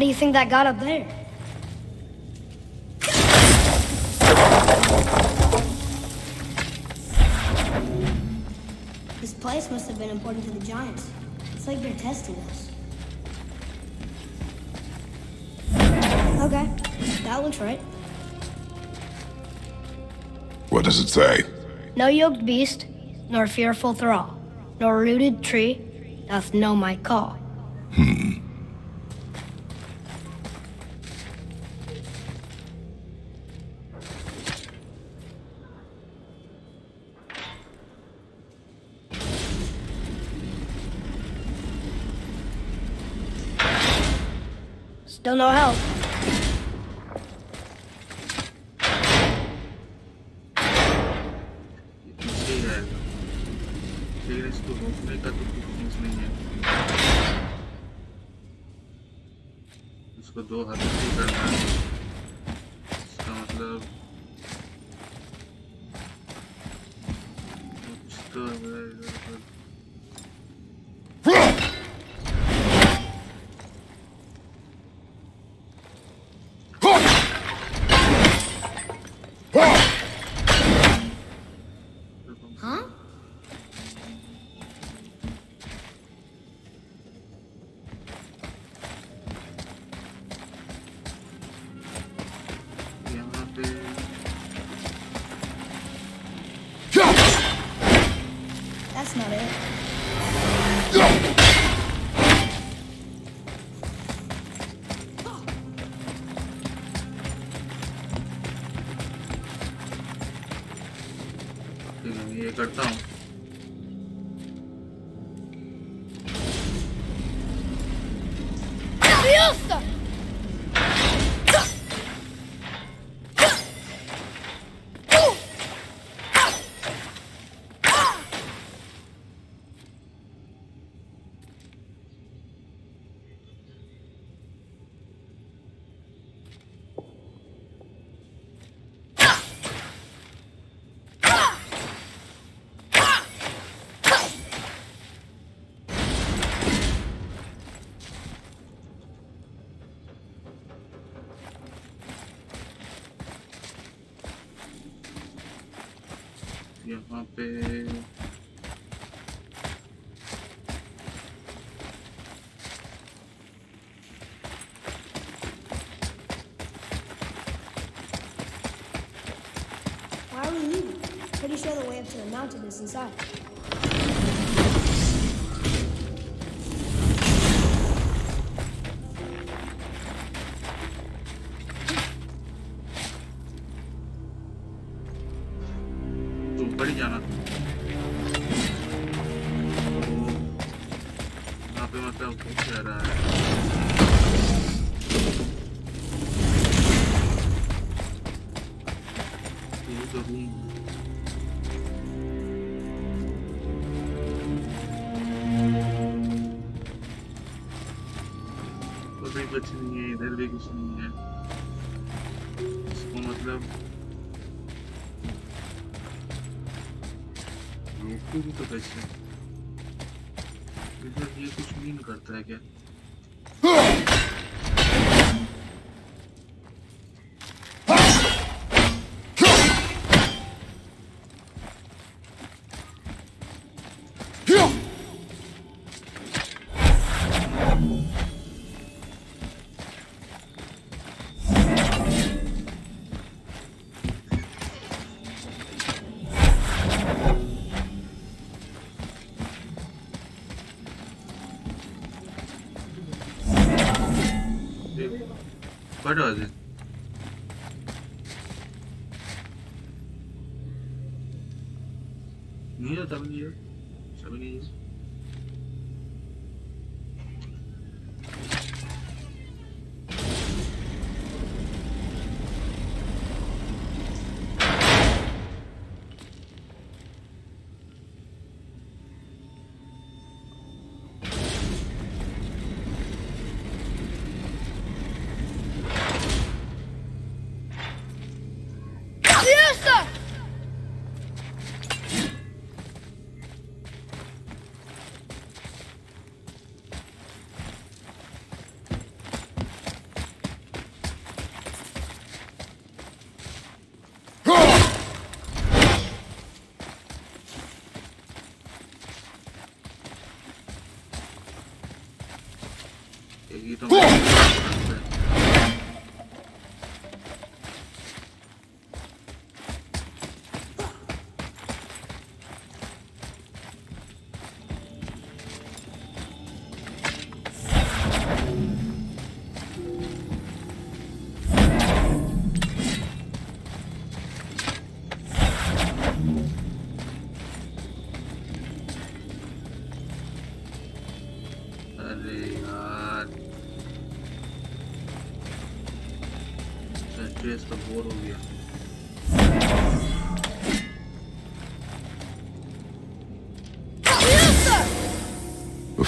[SPEAKER 1] How do you think that got up there?
[SPEAKER 4] This place must have been important to the Giants. It's like they're testing us.
[SPEAKER 1] Okay, that looks right.
[SPEAKER 2] What does it say?
[SPEAKER 1] No yoked beast, nor fearful thrall, nor rooted tree doth know my call. Still no help.
[SPEAKER 4] tortão.
[SPEAKER 3] यहाँ पे
[SPEAKER 1] Why are we leaving? Pretty sure the way up to the mountain is inside.
[SPEAKER 3] तो बेचते ये कुछ mean करता है क्या What was it?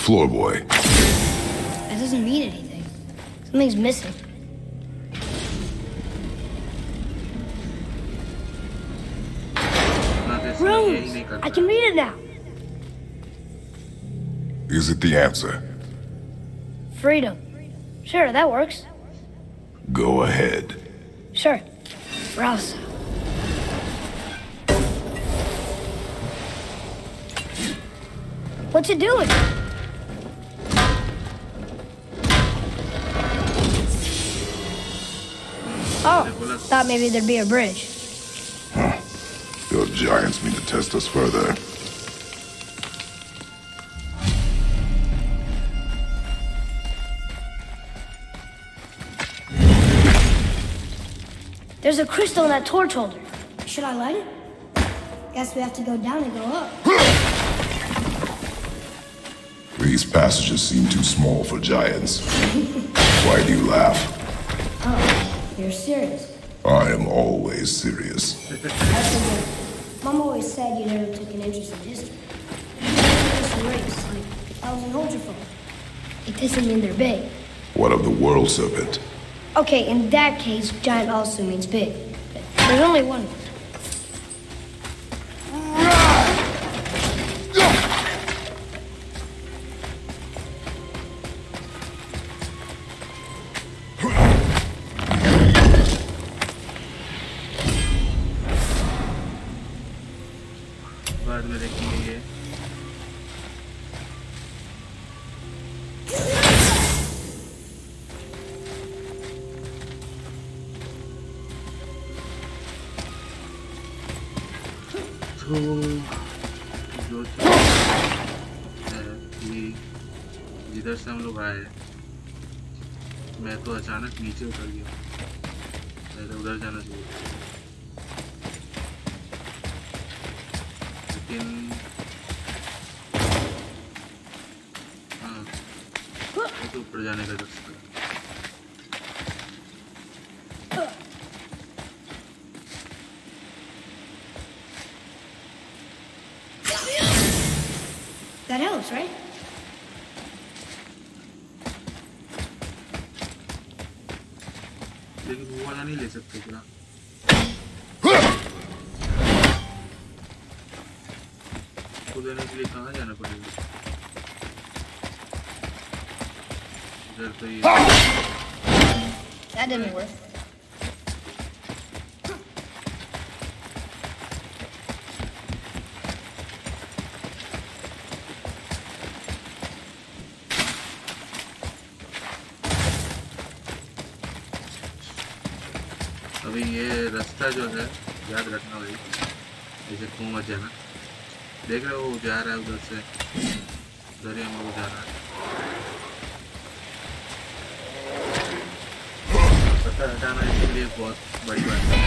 [SPEAKER 2] floor, boy.
[SPEAKER 1] That doesn't mean anything. Something's missing.
[SPEAKER 3] Rose,
[SPEAKER 1] I can read it now.
[SPEAKER 2] Is it the answer?
[SPEAKER 1] Freedom. Sure, that works.
[SPEAKER 2] Go ahead.
[SPEAKER 1] Sure. Rouse. What's it doing? Oh, thought maybe there'd be a bridge.
[SPEAKER 2] Huh. Your giants mean to test us further.
[SPEAKER 1] There's a crystal in that torch holder. Should I light it? Guess we have to go down and go up.
[SPEAKER 2] These passages seem too small for giants. Why do you laugh?
[SPEAKER 1] You're serious.
[SPEAKER 2] I am always serious.
[SPEAKER 1] Mom always said you never took an interest in history. This race, like, I was an older folk. It doesn't mean they're big.
[SPEAKER 2] What of the world serpent?
[SPEAKER 1] Okay, in that case, giant also means big. But there's only one.
[SPEAKER 3] नीचे उतर गया के लिए कहाँ जाना पड़ेगा इधर तो ये
[SPEAKER 9] हाँ।
[SPEAKER 3] अभी ये रास्ता जो है याद रखना भाई जैसे कुआ जाना देख रहे हो वो जा रहा है उधर से उधर ही हम लोग जा रहा है पत्थर हटाना इसके लिए बहुत बड़ी बात है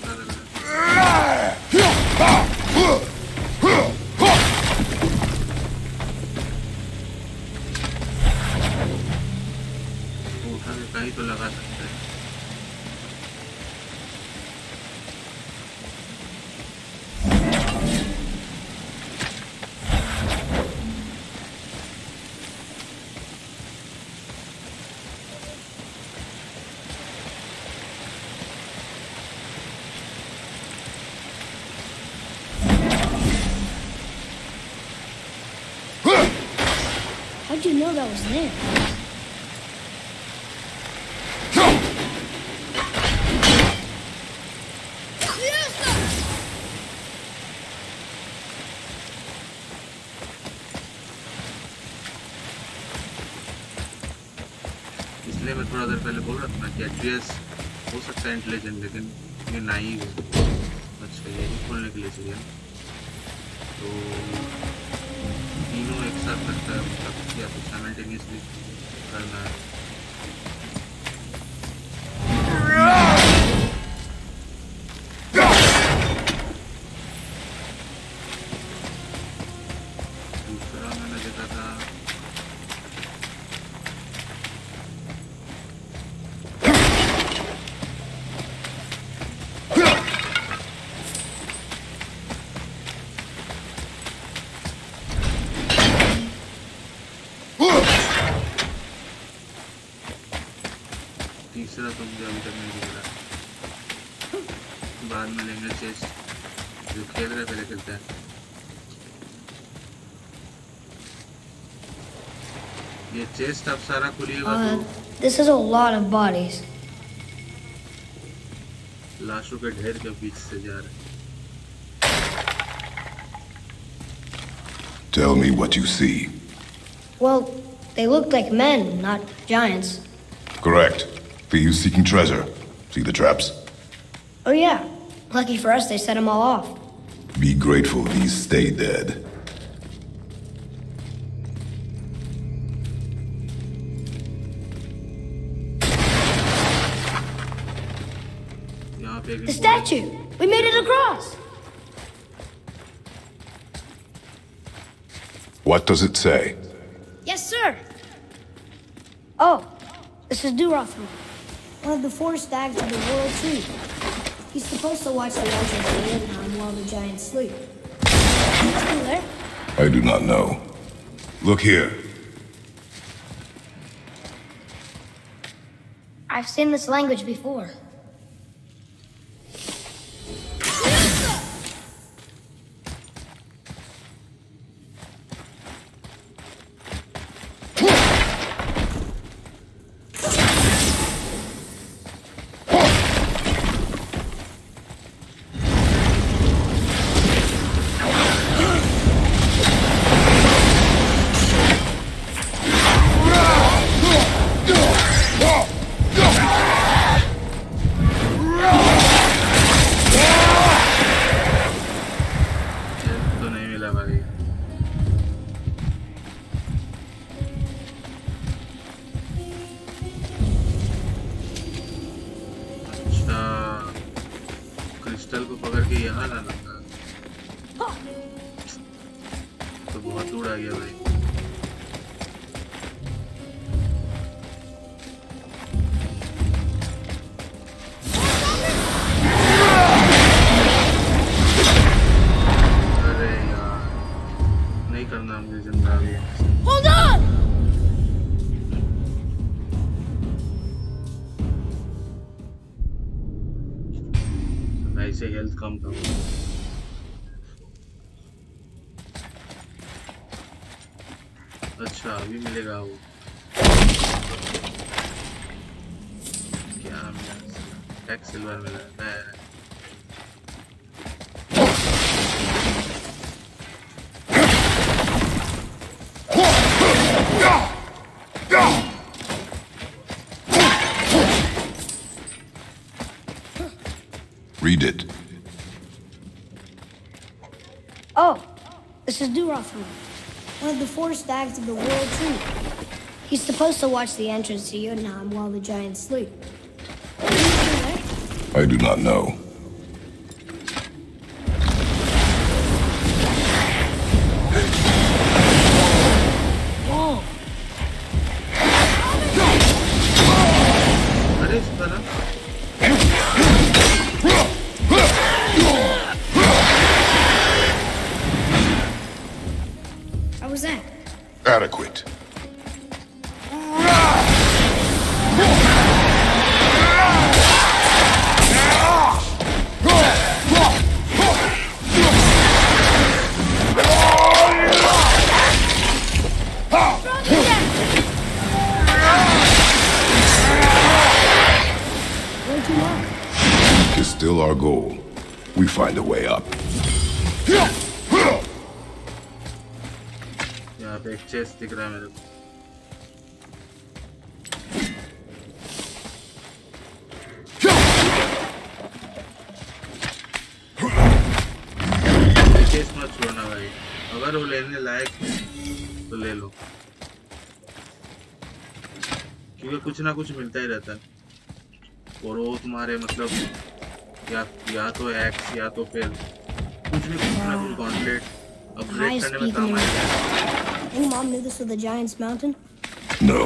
[SPEAKER 1] Gracias. that was there.
[SPEAKER 3] इसलिए मैं थोड़ा देर पहले बोल रहा था कि हो सकता है इंटेलिजेंट लेकिन ये नाइव अच्छा ये खोलने के लिए चाहिए तो saya besar tetap di atas ya, sana jenis ini karena chest
[SPEAKER 1] uh, this is a lot of bodies
[SPEAKER 3] लाशों के ढेर के बीच से जा रहे
[SPEAKER 2] Tell me what you see.
[SPEAKER 1] Well, they looked like men, not giants.
[SPEAKER 2] Correct. you seeking treasure. See the traps?
[SPEAKER 1] Oh yeah. Lucky for us, they set them all off.
[SPEAKER 2] Be grateful these stay dead.
[SPEAKER 1] statue. We made it across.
[SPEAKER 2] What does it say?
[SPEAKER 1] Yes, sir. Oh, this is Durathror, one of the four stags of the World Tree. He's supposed to watch the watchers of Jotunheim while the giants sleep. He's still there?
[SPEAKER 2] I do not know. Look here.
[SPEAKER 1] I've seen this language before. is Durathror, one of the four stags of the World Tree. He's supposed to watch the entrance to Jotunheim while the giants sleep.
[SPEAKER 2] I do not know.
[SPEAKER 3] कुछ ना कुछ मिलता ही रहता है और वो तुम्हारे मतलब या या तो एक्स या तो फिर कुछ भी कुछ ना कुछ गॉन्टलेट अपग्रेड करने
[SPEAKER 1] the
[SPEAKER 2] No.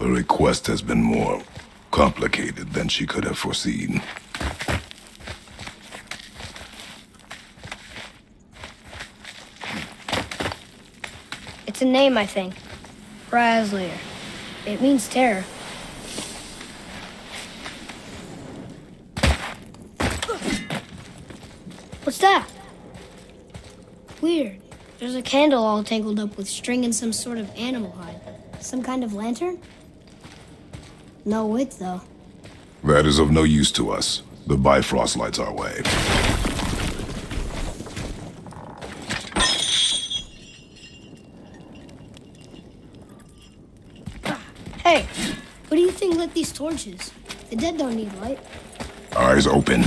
[SPEAKER 2] Her request has been more complicated than she could have foreseen.
[SPEAKER 1] It's a name, I think. Hraezlyr. It means terror. What's that? Weird. There's a candle all tangled up with string and some sort of animal hide. Some kind of lantern? No wick, though.
[SPEAKER 2] That is of no use to us. The Bifrost lights our way.
[SPEAKER 1] Hey, what do you think lit these torches? The dead don't need light.
[SPEAKER 2] Eyes open.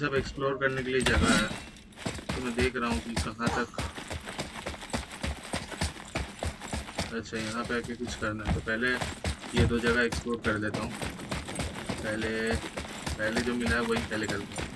[SPEAKER 3] सब explore करने के लिए जगह है तो मैं देख रहा हूँ कि कहाँ तक अच्छा यहाँ पे आके कुछ करना है तो पहले ये दो जगह एक्सप्लोर कर देता हूँ पहले पहले जो मिला है वही पहले कर दूँगा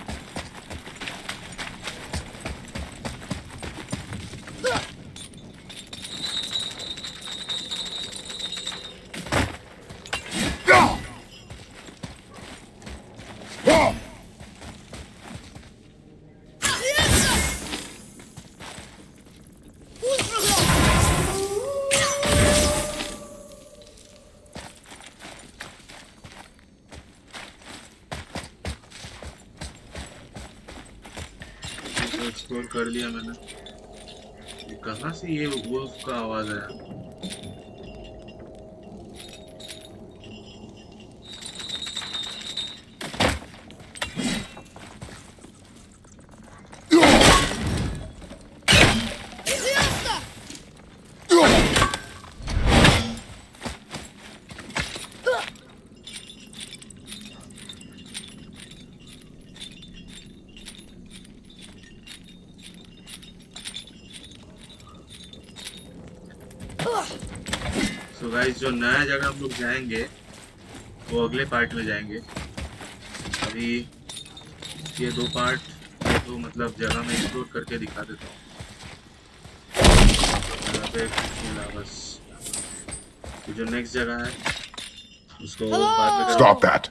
[SPEAKER 3] कर लिया मैंने कहा से ये वो का आवाज आया गाइस जो नया जगह हम लोग जाएंगे वो अगले पार्ट में जाएंगे अभी ये दो पार्ट तो मतलब जगह में एक्सप्लोर करके दिखा देता हूँ तो बस तो जो नेक्स्ट जगह है उसको
[SPEAKER 2] stop
[SPEAKER 1] that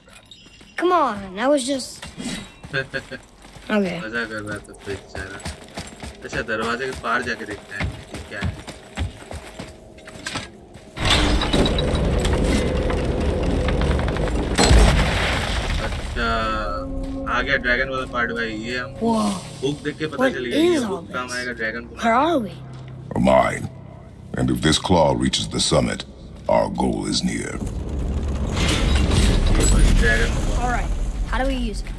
[SPEAKER 1] come on I was
[SPEAKER 3] just
[SPEAKER 1] okay
[SPEAKER 3] मजा कर रहा था तो बेचारा अच्छा दरवाजे के पार जाके देखते हैं गया ड्रैगन वाला पार्ट भाई ये हम बुक देख के पता चल गया बुक काम आएगा ड्रैगन को
[SPEAKER 1] Where are we?
[SPEAKER 2] Or mine. And if this claw reaches the summit, our goal is near.
[SPEAKER 3] All
[SPEAKER 1] right. How do we use it?